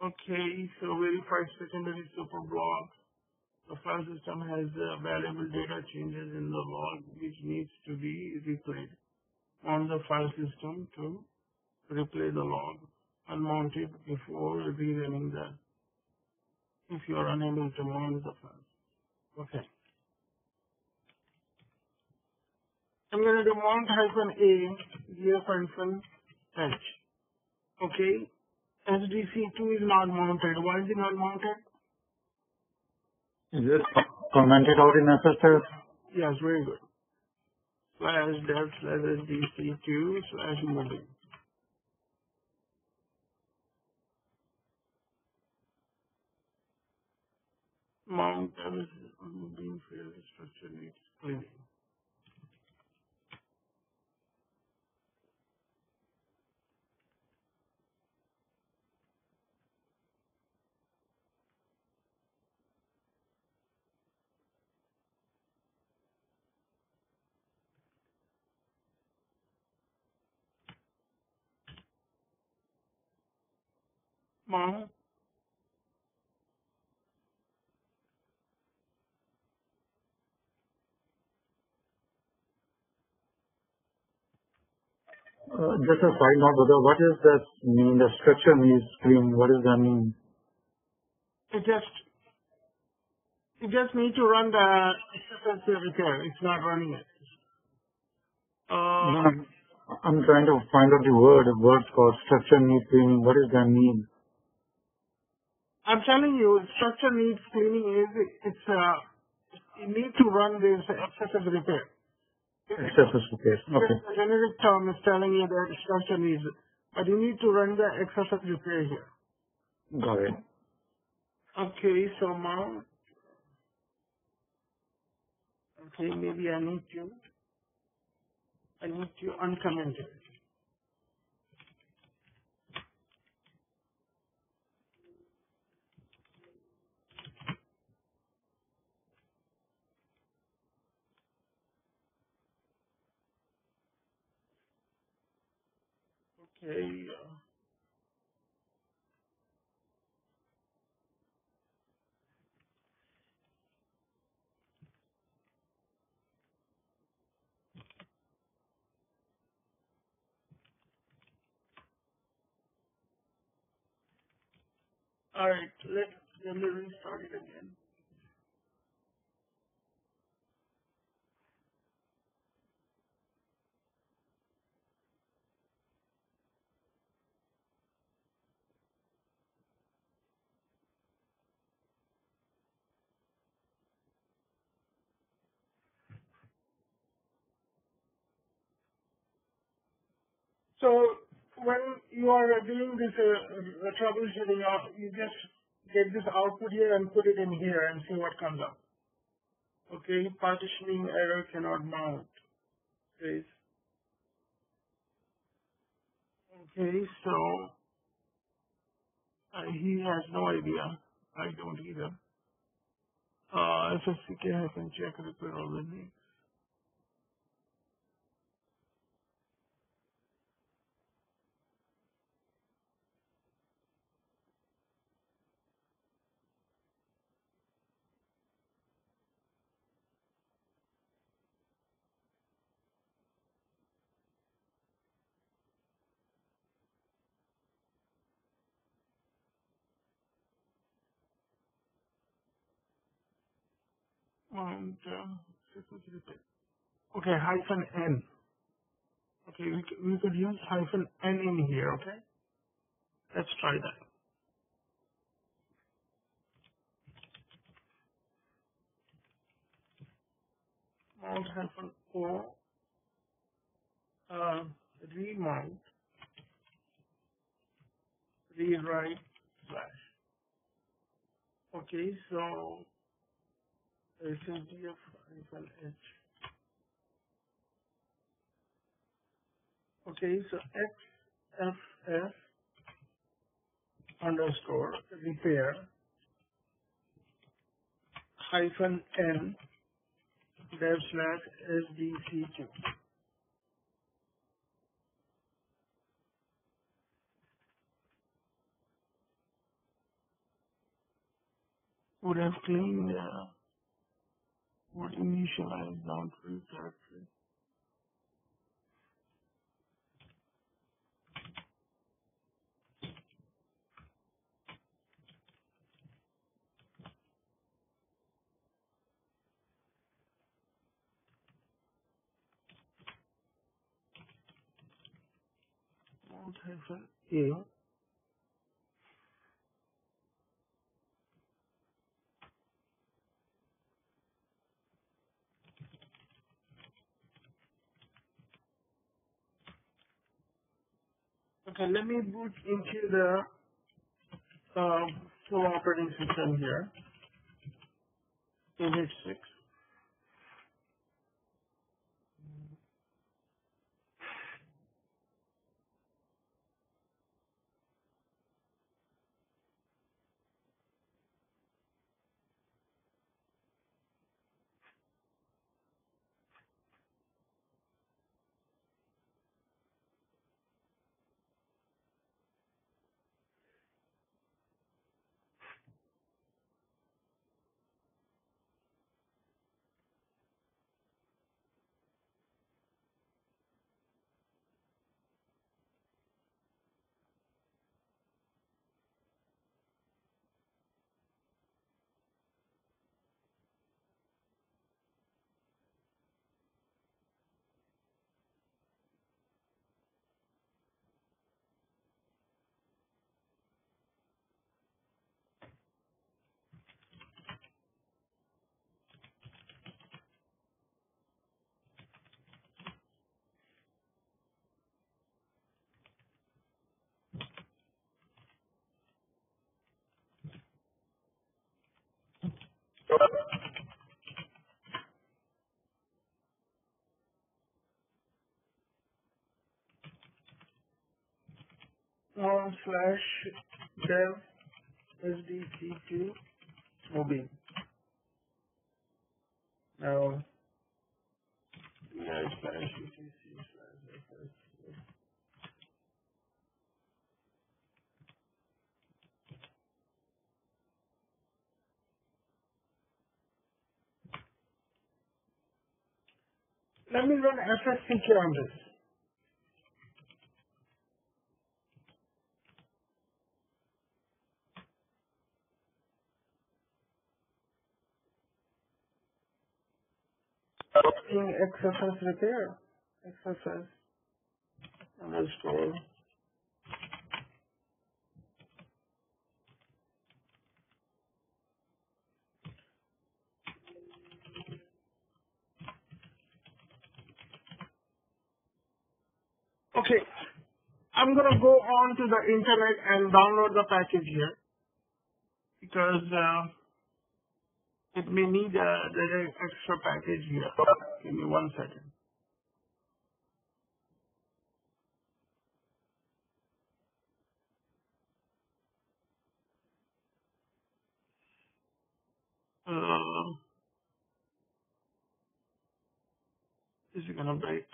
Okay, so verify secondary super block. The file system has uh, valuable data changes in the log which needs to be replayed on the file system to replay the log unmount it before rerunning the if you are unable to mount the file. Okay. I'm going to do mount hyphen A, gear hyphen H. Okay. SDC2 is not mounted. Why is it not mounted? Is it commented out in FSS? Yes, very good. Slash dev slash SDC2 slash moving. Mount being failed structure needs cleaning. Mount Uh, just a side note, brother. What does that mean? The structure needs cleaning. What does that mean? it just it just need to run the repair. It's not running it. No, I'm, trying to find out the word. Called structure needs cleaning. What does that mean? I'm telling you, structure needs cleaning is it's uh you need to run this XFS repair. XFS repair. Okay. The generic term is telling you that structure needs but you need to run the XFS repair here. Got it. Okay, so now, okay, maybe I need to, I need to uncomment it. Okay, all right, let let me restart it again. So when you are doing this uh, troubleshooting, uh, you just get this output here and put it in here and see what comes up. Okay, partitioning error cannot mount. Please. Okay, so uh, he has no idea. I don't either. Uh, FSCK I can check repair all the needs. And uh. Okay, hyphen N. Okay, we, we could use hyphen N in here, okay? Let's try that. Mount hyphen O, uh, remount, rewrite slash. Okay, so SSDF hyphen H. Okay, so XFS underscore repair hyphen N dev slash SDC2. Would have cleaned, uh, initialize down to directory. Mount A Okay, let me boot into the uh, full operating system here in H6. One slash dev SDC2 mobile. Now, yeah, slash Let me run FSCK on this. In repair. XFS underscore. Okay, I'm gonna go on to the internet and download the package here because uh, it may need a, the extra package here. Give me one second. Uh, is it gonna break?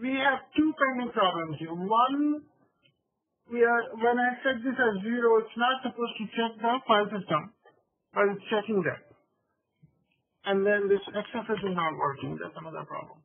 We have two pending problems here. One, we are when I set this as zero, it's not supposed to check the file system, but it's checking that. And then this XFS is not working. That's another problem.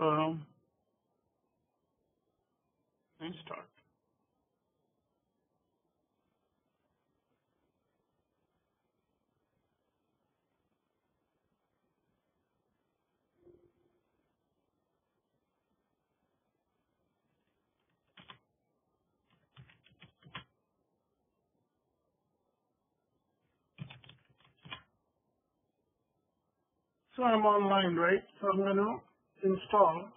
Um, restart. So I'm online, right? So I'm gonna install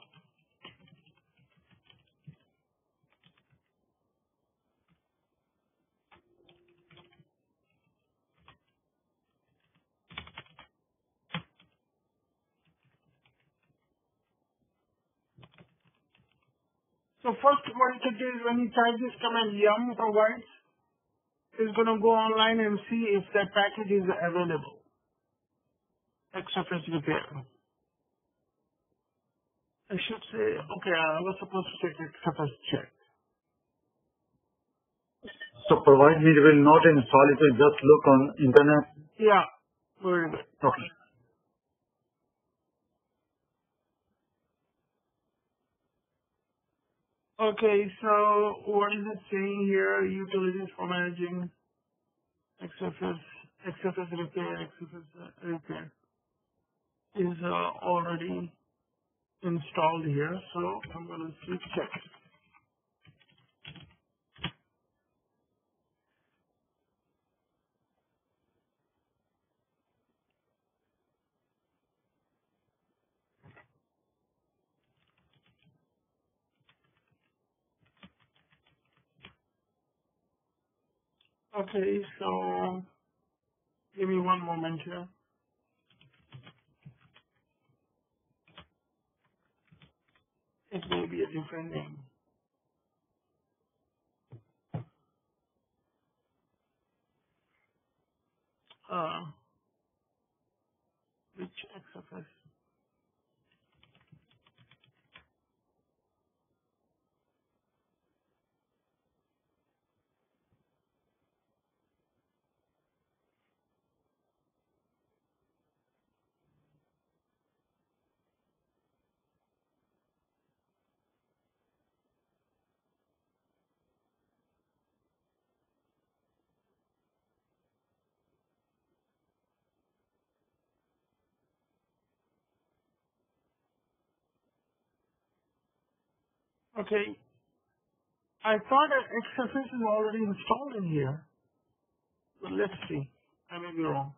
So first what do is when you type this command yum provides, it's gonna go online and see if that package is available. XFS repair. I should say, okay, I was supposed to check XFS check. So provide me will not install it, will just look on internet. Yeah, very good. Okay. Okay, so what is it saying here? Utilities for managing XFS, XFS repair, XFS repair is uh, already installed here. So I'm going to switch check. Okay, so give me one moment here. It may be a different name. Uh, which XFS? Okay, I thought that XFS is already installed in here. But let's see. I may be wrong.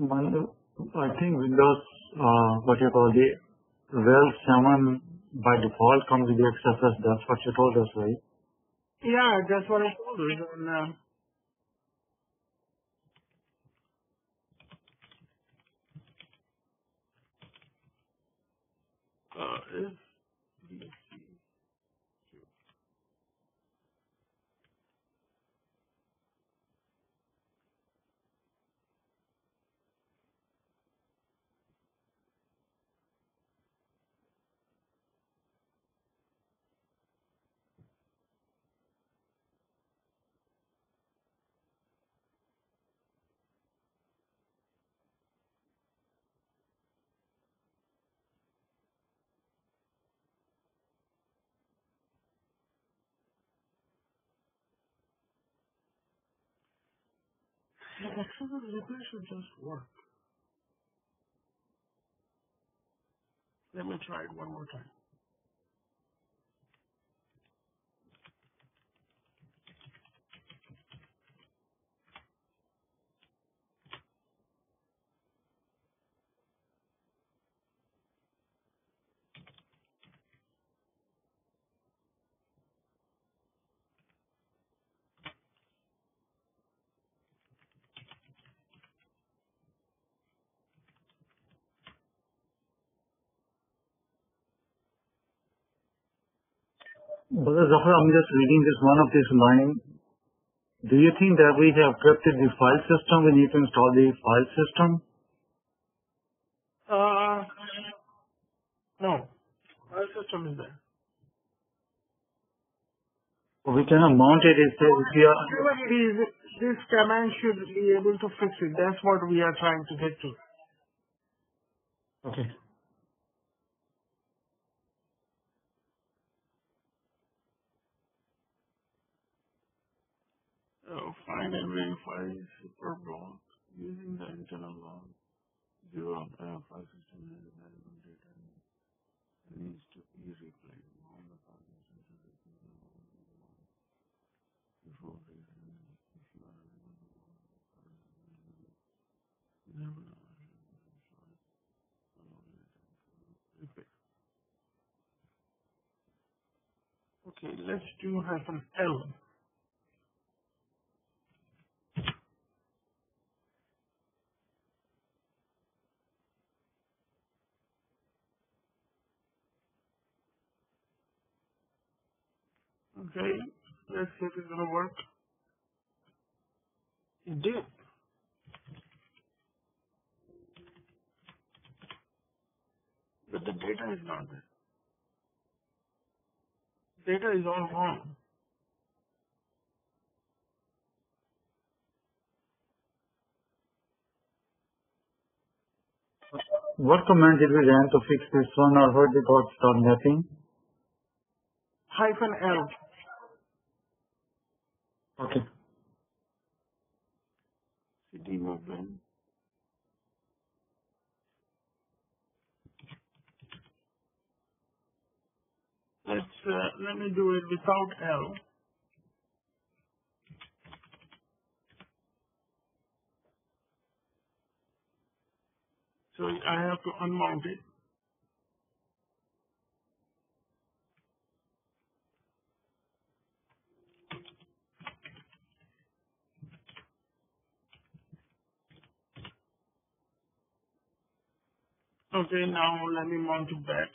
I think Windows, uh, what you call the RHEL 7 by default comes with the XFS. That's what you told us, right? Yeah, that's what I told you. And, uh, uh, is the XFS repair should just work. Let me try it one more time. Brother Zafar, I'm just reading this one of this line. Do you think that we have corrupted the file system? We need to install the file system? Uh, no. Our system is there. We cannot mount it. If you are, it is, this command should be able to fix it. That's what we are trying to get to. okay. So find and verify super block using the internal log. Zero uh, file system has available data needs to be replayed. All the before reading. If you are never replay. Okay, let's do hyphen L. Okay, let's see if it's gonna work. It did. But the data is not there. Data is all wrong. What command did we run to fix this one or how did it start mapping? Hyphen L. Okay. CD movement. Let's, uh, let me do it without L. So I have to unmount it. Okay, now let me mount it back.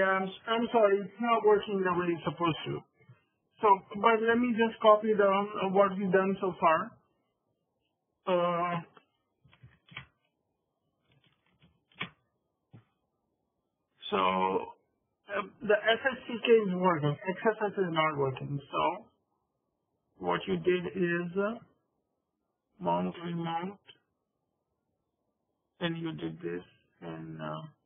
Yeah, I'm, I'm sorry, it's not working the way it's supposed to. So, but let me just copy down uh, what we've done so far. Uh, so, uh, the FSCK is working, XFS is not working. So, what you did is uh, mount, remount, and you did this, and uh,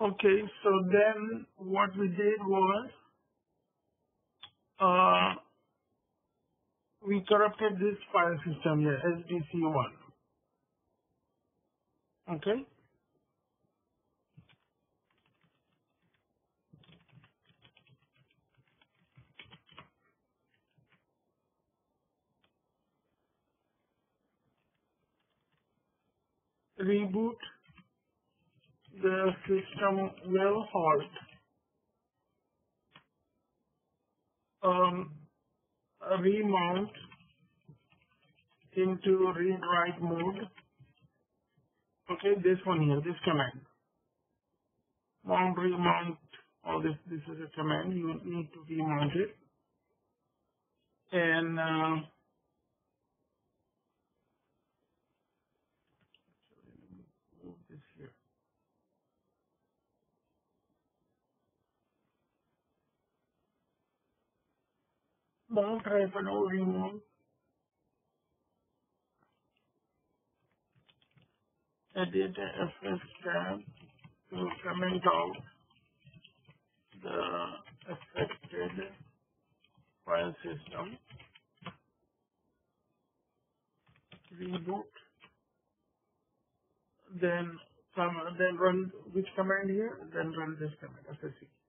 okay, so then what we did was, uh, we corrupted this file system here, SDC1. Okay? Reboot the system will halt. Um, remount into read-write mode. Okay, this one here, this command. Mount, remount, all this, this is a command. You need to remount it. And, uh, Mount hyphen o remount. Edit FS tab to comment out the affected file system. Reboot. Then some, then run which command here? Then run this command, SSC.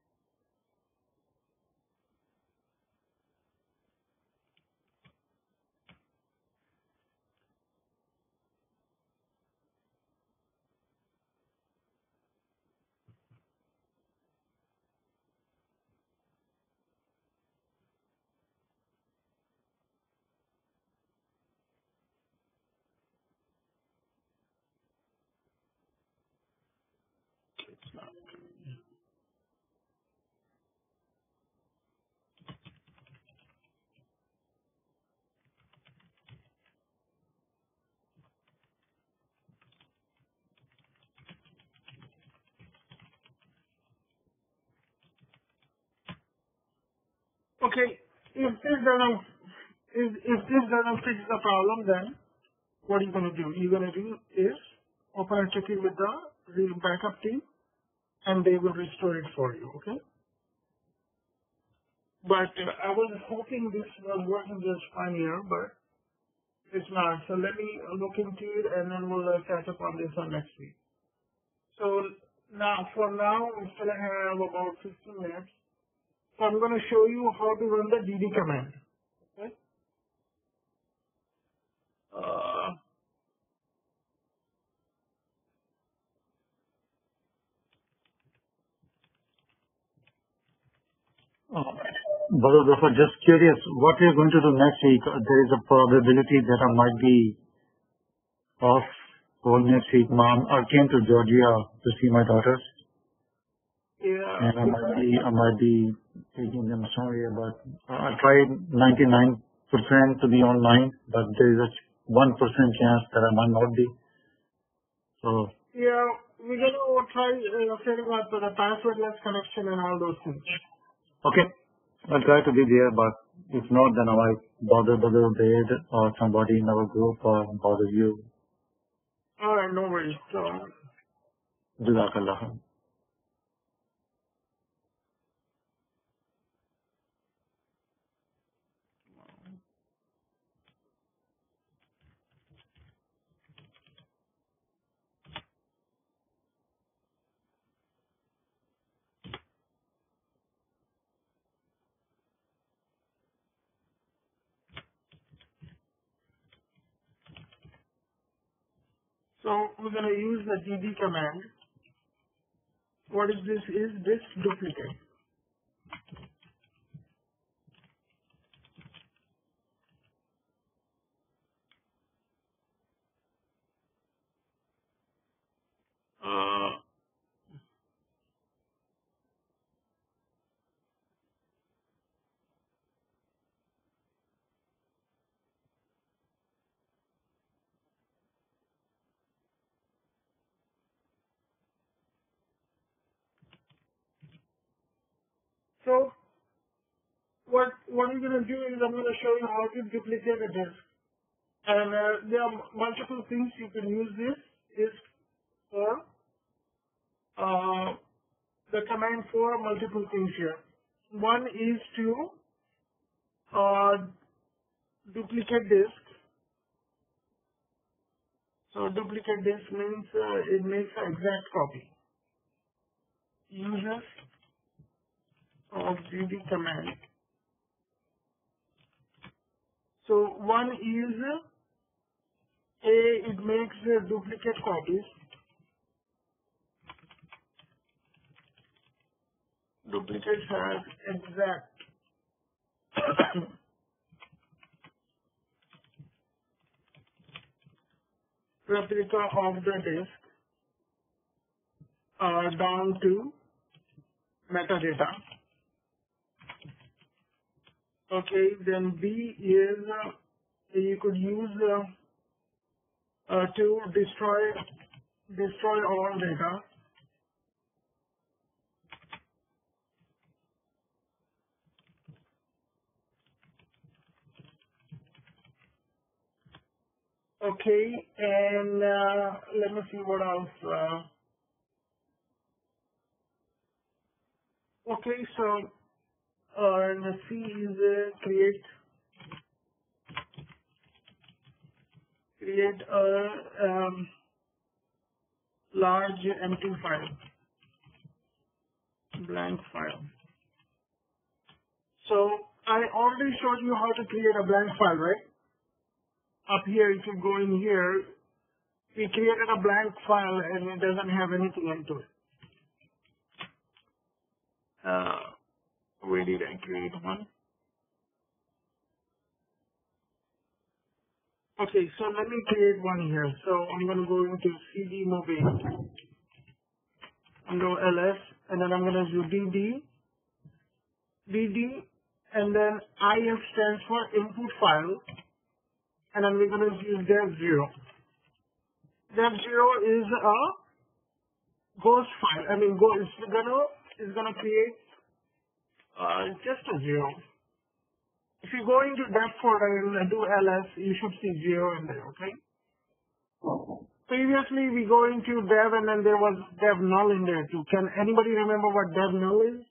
Okay, if this doesn't, if, if this doesn't fix the problem, then what are you gonna do? You're gonna do is open a ticket with the real backup team, and they will restore it for you. Okay. But uh, I was hoping this was working just fine here, but it's not. So let me look into it and then we'll uh, catch up on this on next week. So now, for now, we still have about 15 minutes. So I'm going to show you how to run the DD command. Okay. Uh, Brother just curious, what we are going to do next week? There is a probability that I might be off whole next week. Mom, I came to Georgia to see my daughters, yeah. and I might be, I might be taking them somewhere, but I tried 99% to be online, but there is a 1% chance that I might not be. So, Yeah, we're going to try uh, setting up the passwordless connection and all those things. Okay, I'll try to be there, but if not, then I might bother Brother Ubaid or somebody in our group or bother you. All right, no worries. So, Jazakallah. So we're going to use the DD command. What is this? Is this duplicate? Uh, so what what we're going to do is I'm going to show you how to duplicate a disk. And uh, there are multiple things you can use this disk for. Uh, the command for multiple things here. One is to uh, duplicate disk. So duplicate disk means uh, it makes an exact copy. Uses of DD command. So one is a it makes uh, duplicate copies. Duplicate has exact (coughs) replica of the disk uh, down to metadata. Okay, then B is uh, you could use uh, uh, to destroy destroy all data. Okay, and uh, let me see what else. Uh, okay, so and C is uh, create create a um, large empty file, blank file. So I already showed you how to create a blank file, right? Up here, if you go in here, we created a blank file and it doesn't have anything into it. Uh, where did I create one? Okay, so let me create one here. So I'm going to go into CD mobile. I'm going to ls, and then I'm going to do dd, dd, and then if stands for input file, and then we're going to use dev0. Dev0 is a ghost file. I mean, go, it's gonna it's gonna create uh, just a zero. If you go into dev folder and do ls, you should see zero in there. Okay. Previously, we go into dev and then there was dev null in there too. Can anybody remember what dev null is?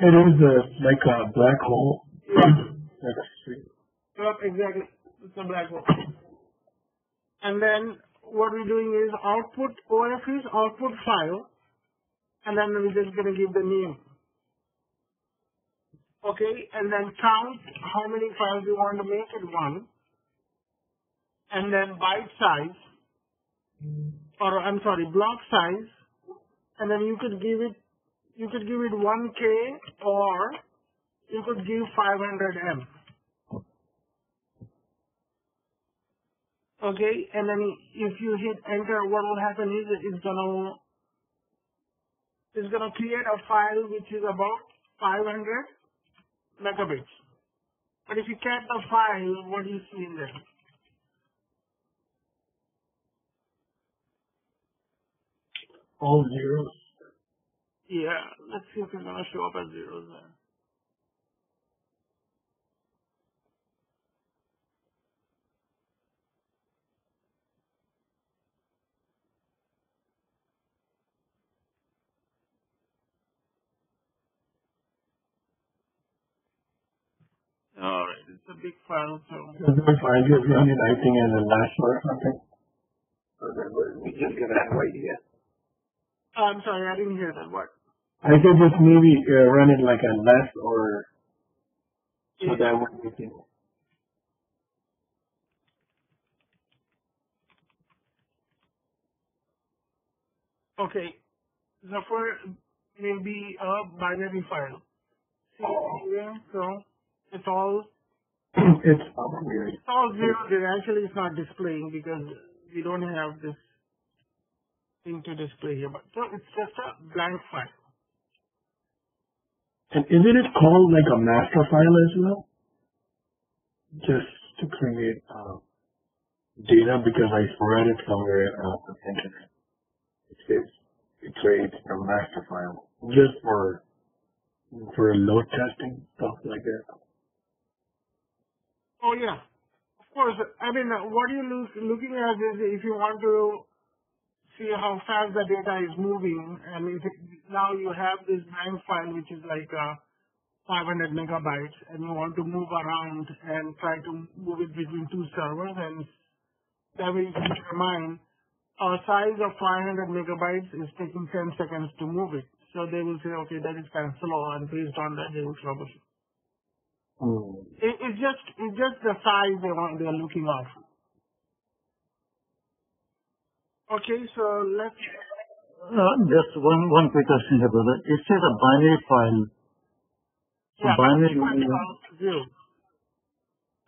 It is a, like a black hole. That's sweet. Yep, exactly. It's a black hole. And then what we're doing is output OF is output file, and then we're just gonna give the name. Okay, and then count how many files you want to make it one, and then byte size, or I'm sorry, block size, and then you could give it, you could give it 1K or you could give 500 M. Okay, and then if you hit enter, what will happen is it's gonna it's gonna create a file which is about 500 megabits. But if you cat the file, what do you see in there? All zeros. Yeah, let's see if it's gonna show up as zeros there. Alright, it's a big file, so If I just run it, I think as a last or something. Or we just get that right here. I'm sorry, I didn't hear that. What? I could just maybe uh, run it like a less or so that would make it. Okay, Zafar will be a binary file. See here, so it's all it's (clears throat) it's all zero. Actually it's not displaying because we don't have this thing to display here. But so it's just a blank file. And isn't it called like a master file as well? Just to create uh, data because I read it somewhere on the internet. It says it creates a master file just for for load testing stuff like that. Oh yeah, of course. I mean, what you're look, looking at is if you want to see how fast the data is moving, and if it, now you have this blank file which is like uh, 500 megabytes, and you want to move around and try to move it between two servers, and that way you can determine a size of 500 megabytes is taking 10 seconds to move it. So they will say, okay, that is kind of slow, and based on that, they will troubleshoot. Hmm. It, it's just it's just the size they want they're looking at. Okay, so let's Uh, just one, one quick question here, brother. It says a binary file. yeah, binary all zero.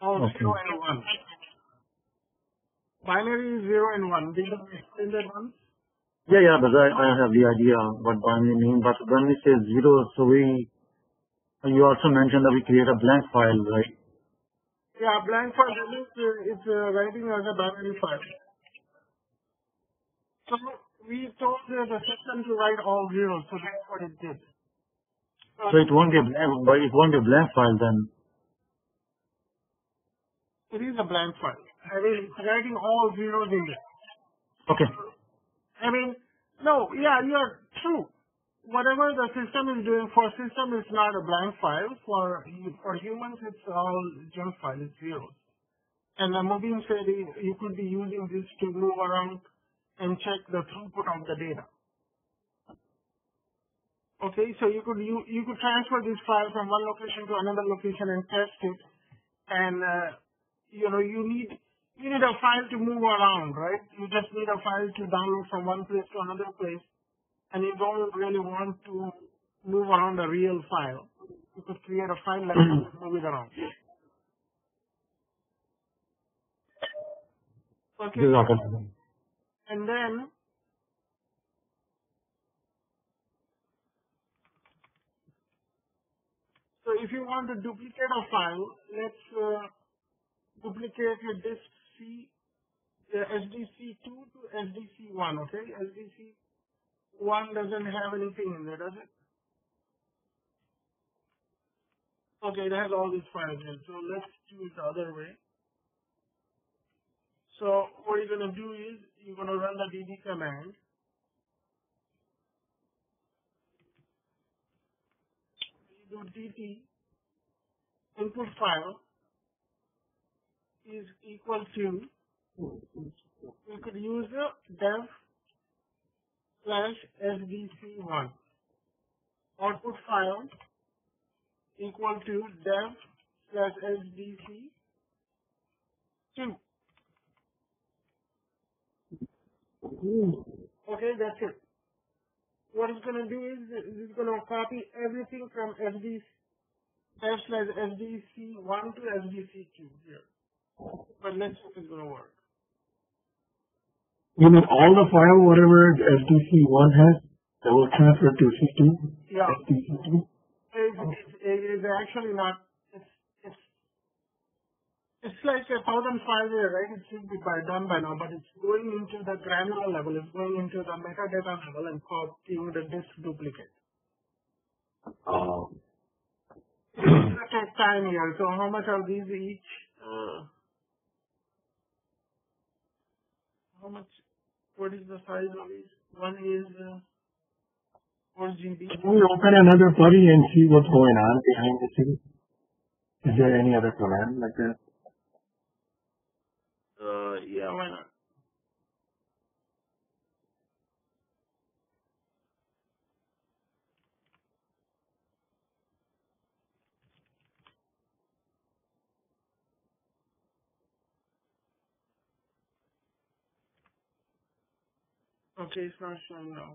All Okay. zero and one. Binary zero and one. Did you explain that one? Yeah, yeah, but I, I have the idea what binary means. But when we say zero, so we, you also mentioned that we create a blank file, right? Yeah, blank file means uh, it's uh, writing as a binary file. So we told the system to write all zeros, so that's what it did. So it won't be blank, but it won't be blank file then. It is a blank file. I mean, it's writing all zeros in there. Okay. I mean, no, yeah, you're true. Whatever the system is doing for system is not a blank file. For for humans, it's all junk file. It's zeros. And the Mubin said you you could be using this to move around and check the throughput of the data. Okay, so you could you, you could transfer this file from one location to another location and test it, and uh, you know you need you need a file to move around, right? You just need a file to download from one place to another place, and you don't really want to move around a real file. You could create a file like that and move it around. Okay, This is okay. and then so if you want to duplicate a file, let's uh, duplicate your disk C, uh, SDC2 to SDC1, okay? SDC1 doesn't have anything in there, does it? Okay, it has all these files in. So let's do it the other way. So what you're gonna do is you're gonna run the dd command. You do dd input file is equal to, we could use a dev slash sdc1. Output file equal to dev slash sdc2. Okay, that's it. What it's going to do is it's going to copy everything from SD dash slash SDC1 to SDC2 here. But let's see if it's going to work. You mean all the file, whatever SDC1 has, that will transfer to C2? Yeah. SDC2? It's, it's, it's actually not, it's, it's, it's like a thousand files here, right? It should be by, done by now, but it's going into the granular level, it's going into the metadata level and copying the disk duplicate. Oh. It's going to take time here. So how much are these each? Uh, how much? What is the size of each? One is uh, 4 GB. Can we open another buddy and see what's going on behind the scenes? Is there any other command like that? Uh, yeah, why not? Okay, it's not showing now.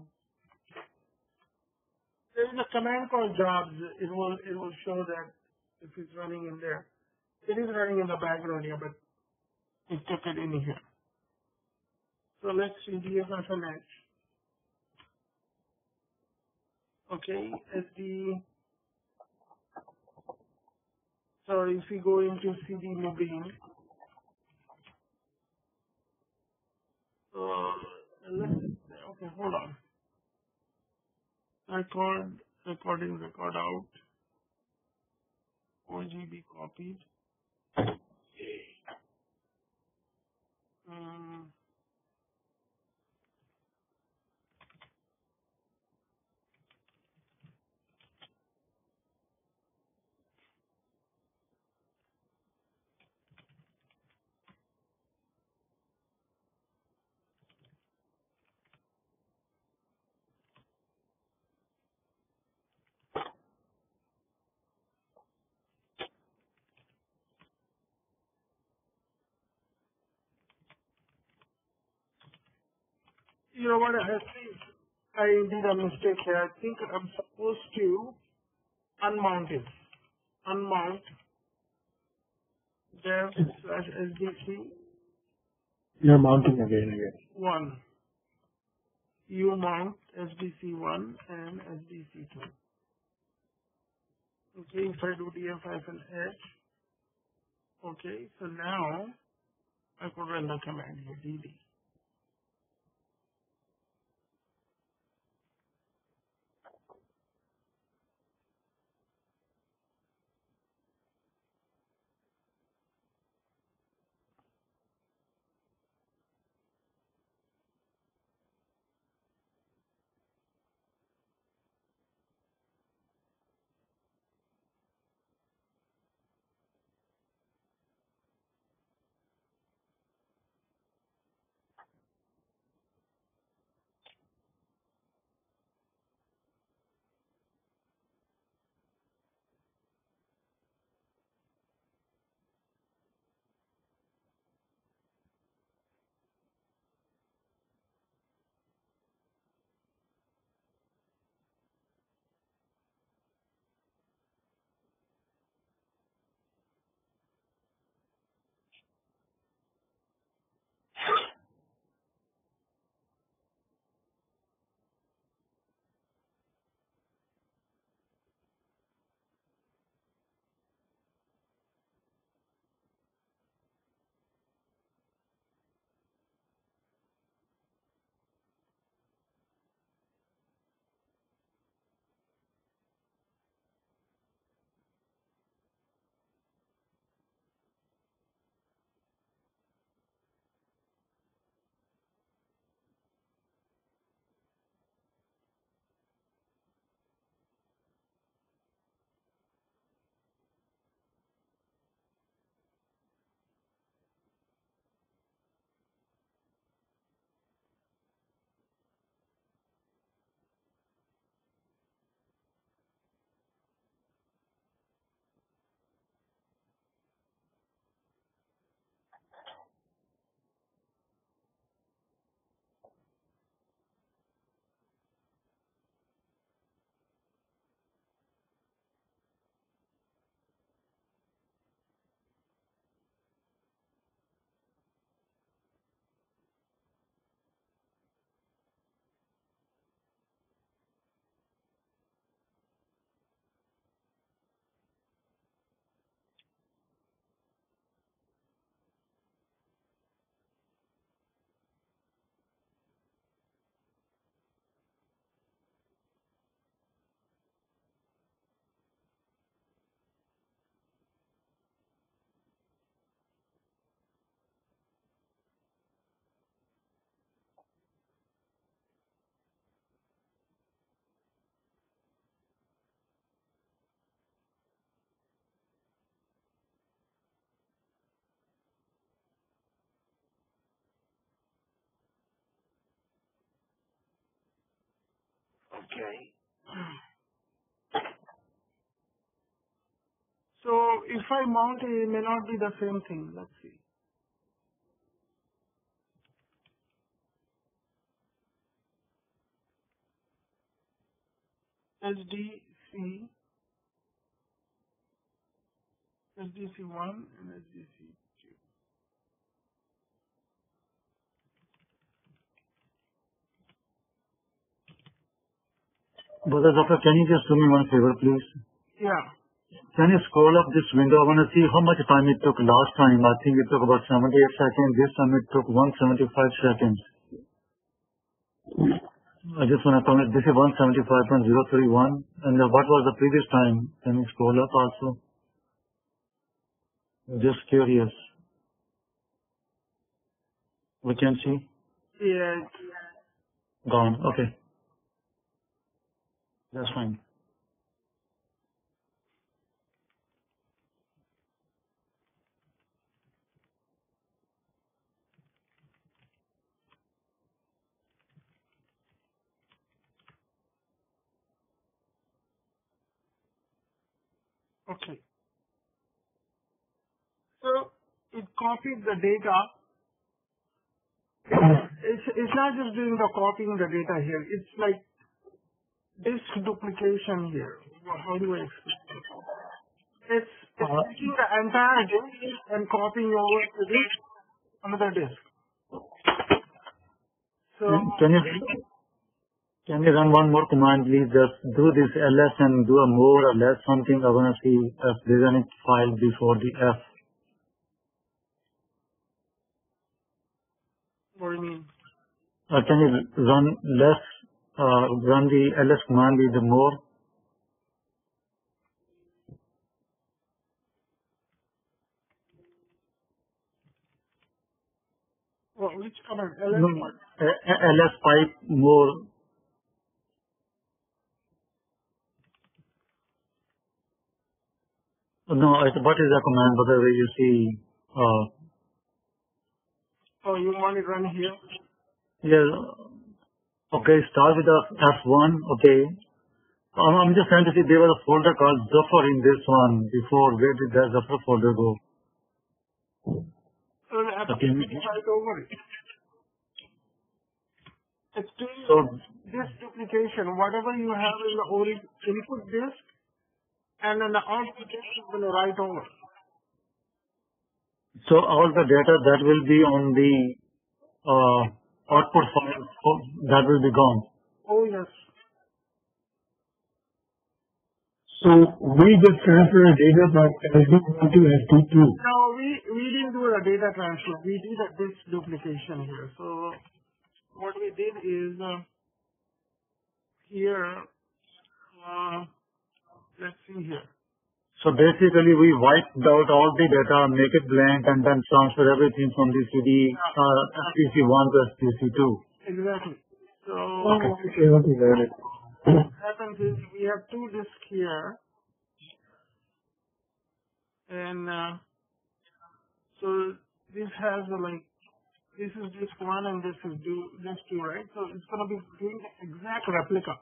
There is a command called jobs. It will it will show that if it's running in there. It is running in the background here, but it took it in here. So let's see DFFNH. Okay, at the so if we go into CD Mobile, uh, okay, hold on. Record, recording, record out. 4 GB copied. Um, you know what? I think I did a mistake here. I think I'm supposed to unmount it. Unmount dev slash SDC You're mounting again, again. one. You mount SDC one and SDC two. Okay, if I do df hyphen h. Okay, so now I could run the command here dd. Okay. So if I mount it, it may not be the same thing. Let's see. SDC, SDC1 and SDC2. Brother Doctor, can you just do me one favor, please? Yeah. Can you scroll up this window? I want to see how much time it took last time. I think it took about 78 seconds. This time it took 175 seconds. I just want to comment, this is 175.031. And what was the previous time? Can you scroll up also? Just curious. We can see? Yeah. Gone. Okay. That's fine. Okay. So it copied the data. It's it's not just doing the copying the data here. It's like disk duplication here. How do I explain it? It's, it's Uh, taking the entire disk and copying over to this another disk. So Can you can you run one more command, please? Just do this ls and do a more or less something. I want to see if there's any file before the f. what do you mean? Uh, can you run less, uh, run the ls command with the more? Well, which command? No, LS? no, uh, ls pipe more. No, it, what is the command? By the way, you see, uh, Oh, you want it run here? yeah, okay, start with the F1, okay. Um, I'm just trying to see, there was a folder called Zafar in this one before. Where did that Zafar folder go? So Okay. right over it. It's doing So, this duplication, whatever you have in the ori- input disk, and then the output disk is going to write over. so all the data that will be on the uh, output file, oh, that will be gone. Oh yes. So we just transfer the data from SD1 to SD2. No, we we didn't do a data transfer. We did a disk duplication here. So what we did is uh, here. Uh, let's see here. So basically, we wiped out all the data, make it blank, and then transfer everything from the CD uh, SDC1 to SDC2. Exactly. So Okay, okay, got it. what happens is we have two disks here, and uh, so this has a, like this is disk one and this is do disk two, right? So it's gonna be doing the exact replica.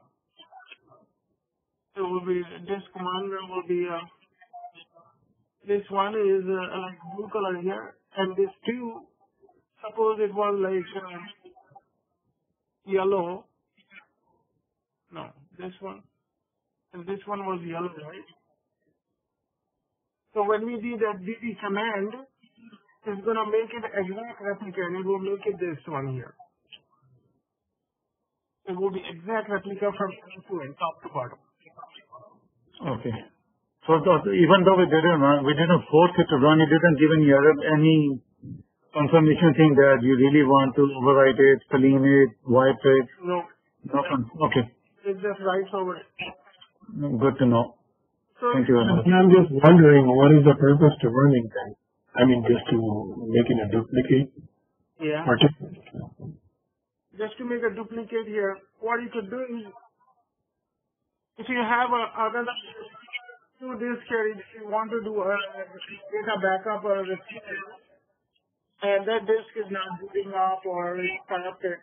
It will be disk one will be uh, this one is uh, like blue color here, and this two, suppose it was like uh, yellow. No, this one and this one was yellow, right? So when we do that DD command, it's gonna make it exact replica and it will make it this one here. It will be exact replica from to top to bottom. Okay. So even though we didn't run, we didn't force it to run, it didn't give any error, any confirmation thing that you really want to overwrite it, clean it, wipe it. No, No, con- okay. it just writes over it. Good to know. So Thank you very much. I'm just wondering, what is the purpose to running then? I mean, just to making a duplicate? yeah, Or to, just to make a duplicate here, what you could do is, if you have a, another two disk here, if you want to do a data backup or a retrieval, and that disk is not booting up or is corrupted,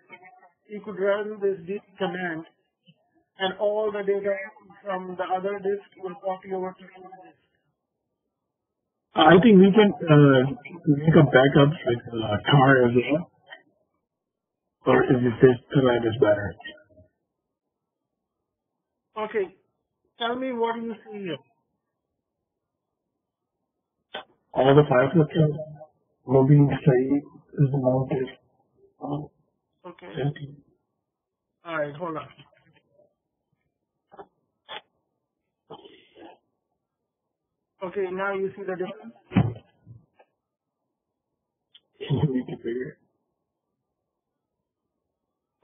you could run this disk command and all the data from the other disk will copy over to the disk. I think we can uh, make a backup with uh, tar as well. Or is it this command is better? Okay, tell me what you see here. All the are Mobile Saeed is mounted Okay, all right, hold on. Okay, now you see the difference. (laughs) We can figure it.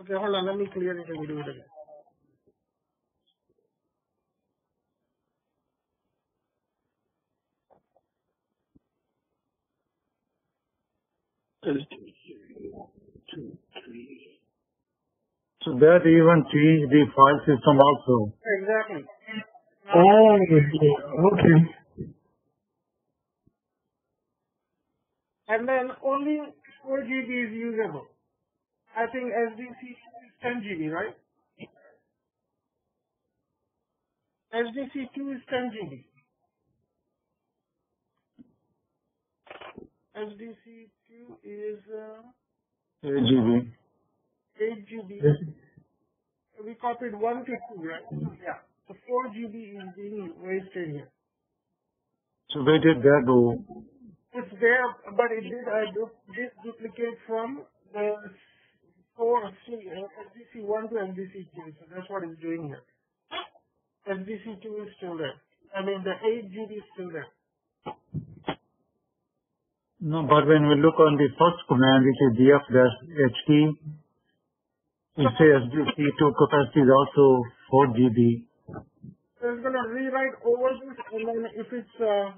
Okay, hold on, let me clear it and we do it again. There's two, three. So that even change the file system also. Exactly. Oh, okay. And then only 4 GB is usable. I think SDC is 10 GB, right? SDC 2 is 10 GB. SDC 2 is uh, 8 GB. 8 GB. Yes. We copied 1 to 2, right? Yeah. So 4 GB is being wasted here. So where did that go? It's there, but it did uh, du- this duplicate from the 4 C, uh, SDC 1 to SDC 2. So that's what it's doing here. SDC 2 is still there. I mean, the 8 GB is still there. No, but when we look on the first command, which is df-ht, it says SDC2 capacity is also 4 GB. So it's going to rewrite over this, and then if it's, uh,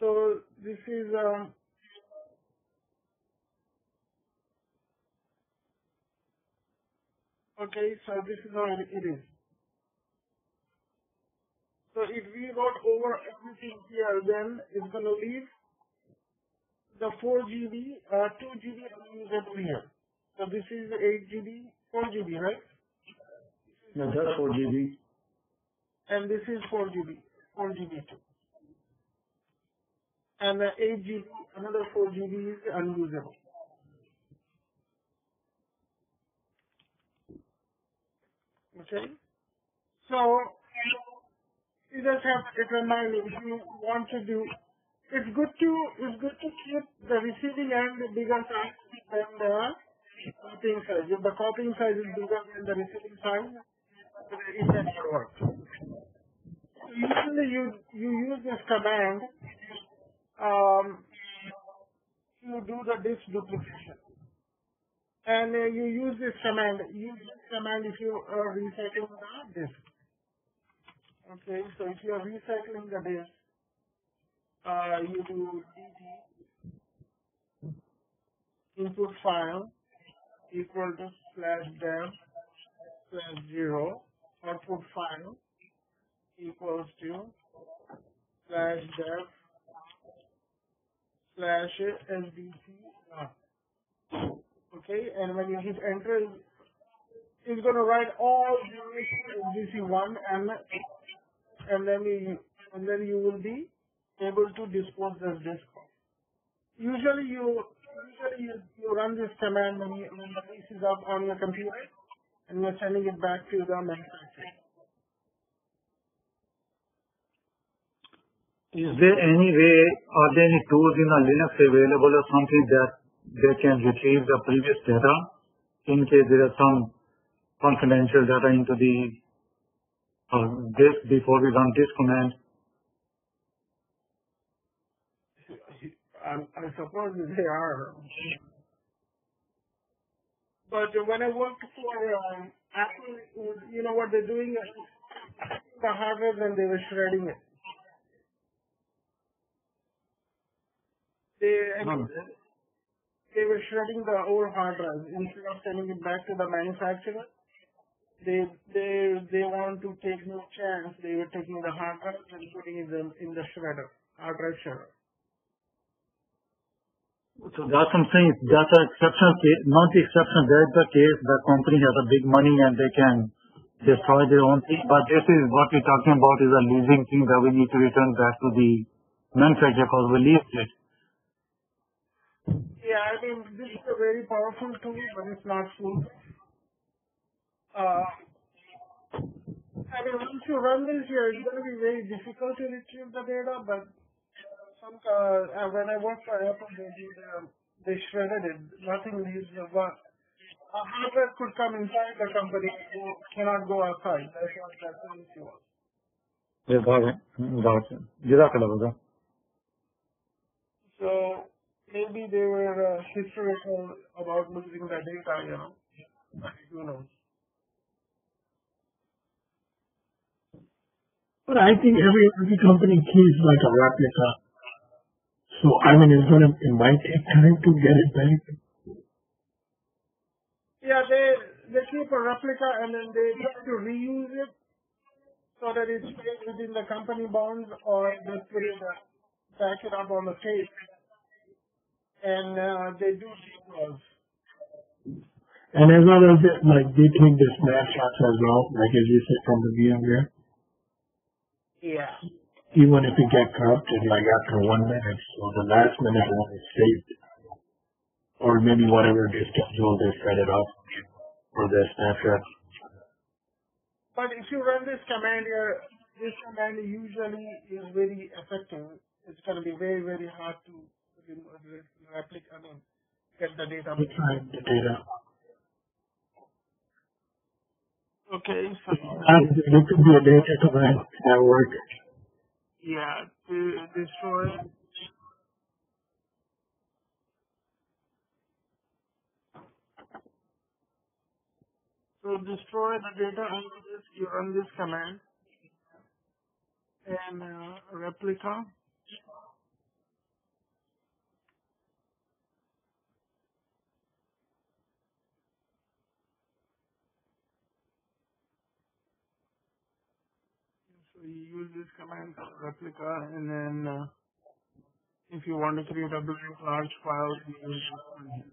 so this is, um, okay, so this is how it is. So if we wrote over everything here, then it's going to leave the 4 GB, uh, 2 GB unusable here. So this is 8 GB, 4 GB, right? No, that's 4 GB. and this is 4 GB, 4 GB too. And uh, 8 GB, another 4 GB is unusable. Okay? So, you just have to mind if you want to do, it's good to, it's good to keep the receiving end bigger size than the copying size. If the copying size is bigger than the receiving size, it doesn't work. Usually you, you use this command um, to do the disk duplication. And uh, you use this command, use this command if you are recycling the disk. Okay, so if you are recycling the disk, uh, you do dd input file equal to slash dev slash zero output file equals to slash dev slash sdc okay and when you hit enter it's going to write all the sdc one and and then you and then you will be able to dispose the disk usually you usually you, you run this command when, you, when the piece is up on your computer and you're sending it back to the manufacturer. Is there any way, are there any tools in a Linux available or something that they can retrieve the previous data in case there are some confidential data into the disk before we run this command? I, I suppose they are. But when I worked for um, Apple, you know what they're doing? The hardware and they were shredding it. They, No, they were shredding the old hard drive instead of sending it back to the manufacturer. They they they want to take no chance. They were taking the hard drive and putting it in, in the shredder, hard drive shredder. So that's what I'm saying. That's an exception case, not the exception. That's the case the company has a big money and they can destroy their own thing. But this is what we're talking about is a leasing thing that we need to return back to the manufacturer because we leased it. Yeah, I mean, this is a very powerful tool, but it's not full. Uh, I mean, once you run this here, it's going to be very difficult to retrieve the data, but some, uh, when I worked for Apple, they did, um, they shredded it. Nothing leaves the one. A hardware could come inside the company, it cannot go outside. That's what that's the issue was. Yeah, got it. Got it. So maybe they were uh, hysterical about losing the data, you know. Who knows? But I think every every company keeps like a replica. So I mean, it's gonna it might take time to get it back. Yeah, they they keep a replica and then they try to reuse it so that it stays within the company bonds or they put it back it up on the tape. And uh, they do details. And as well as it, like they take the snapshots as well, like as you said from the VMware. Yeah. Even if it get corrupted like after one minute, so the last minute one is saved. Or maybe whatever they schedule, they set it up for the snapshot. But if you run this command here, this command usually is very effective. It's going to be very, very hard to replicate, I mean, get the data. Retrieve the data. Okay, so, And it could be a data command at work. yeah, to destroy So destroy the data onto this, you run this command and uh, replica. Use this command replica and then uh, if you want to create a blank large file, you use this one here.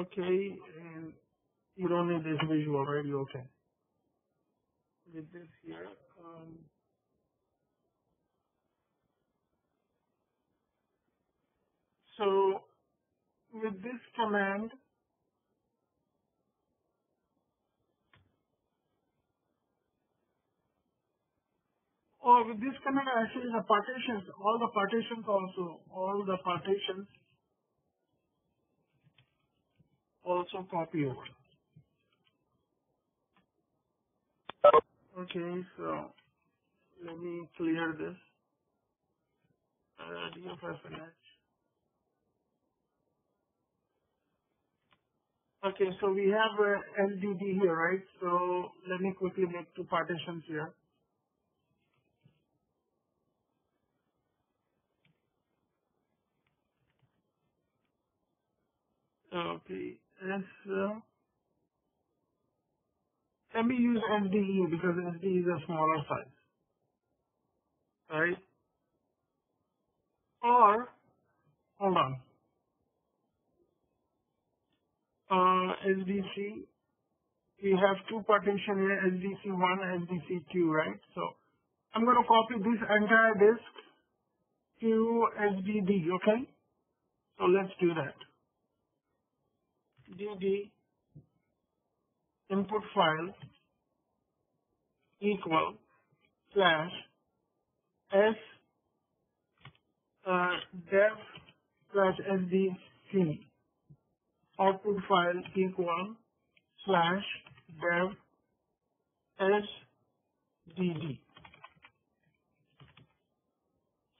Okay, and you don't need this visual, right? You okay? With this here, um, so with this command, or with this command, actually the partitions, all the partitions also, all the partitions also copy over. Okay, so let me clear this. Uh, DFFNH. Okay, so we have uh, LDD here, right? So let me quickly make two partitions here. Okay, and so let me use SDE because SDE is a smaller size, right? Or, hold on, uh, SDC, we have two partition here, SDC1, SDC2, right? So I'm going to copy this entire disk to SDD, okay? So let's do that. DD input file equal slash s uh, dev slash sdc output file equal slash dev sdd.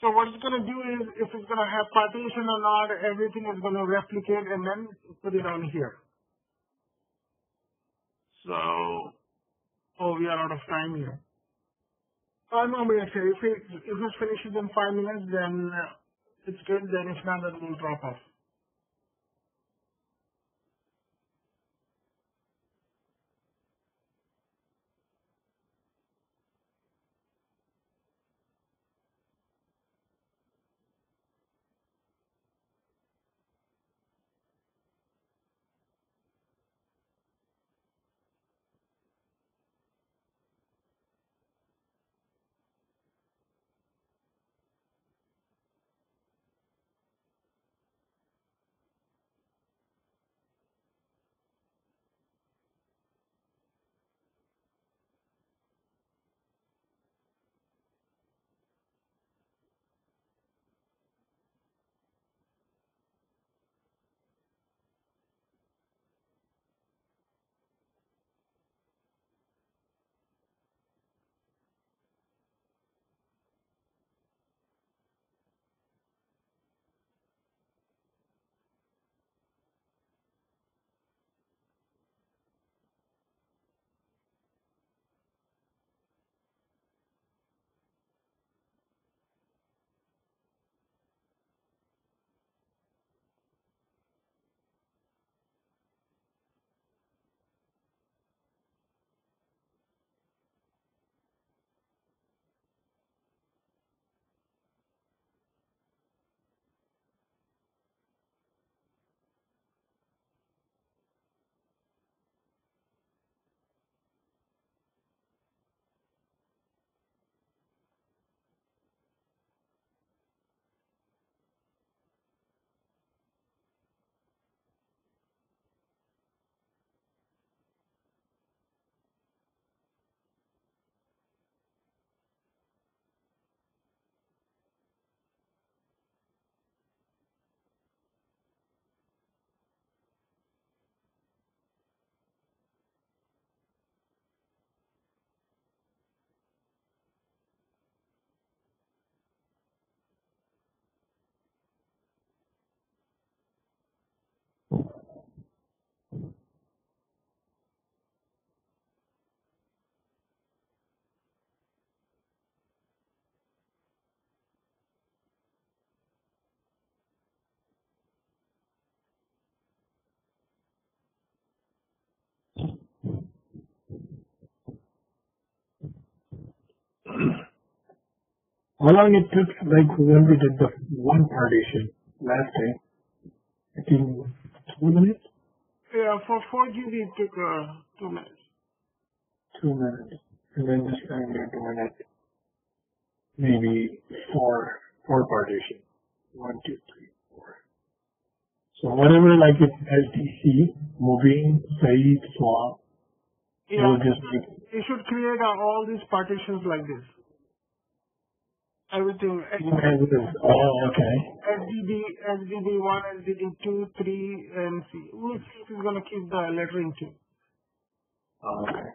So what it's going to do is, if it's going to have partition or not, everything is going to replicate and then put it on here. So, oh, we are out of time here. Uh, no, but actually, if it, if it finishes in five minutes, then uh, it's good. Then if not, then we'll drop off. How long it took, like when we did the one partition last time? I think two minutes? Yeah, for 4 GB it took uh, 2 minutes. Two minutes. And then this time we're doing it maybe four, four partition. One, two, three, four. So whatever like it's SDC, moving, save, swap, Yeah, we'll just like, you should create uh, all these partitions like this. Everything. Oh, okay. SDB, SDB1, SDB2, 3, and C. We'll see if it's going to keep the lettering too. Oh, okay.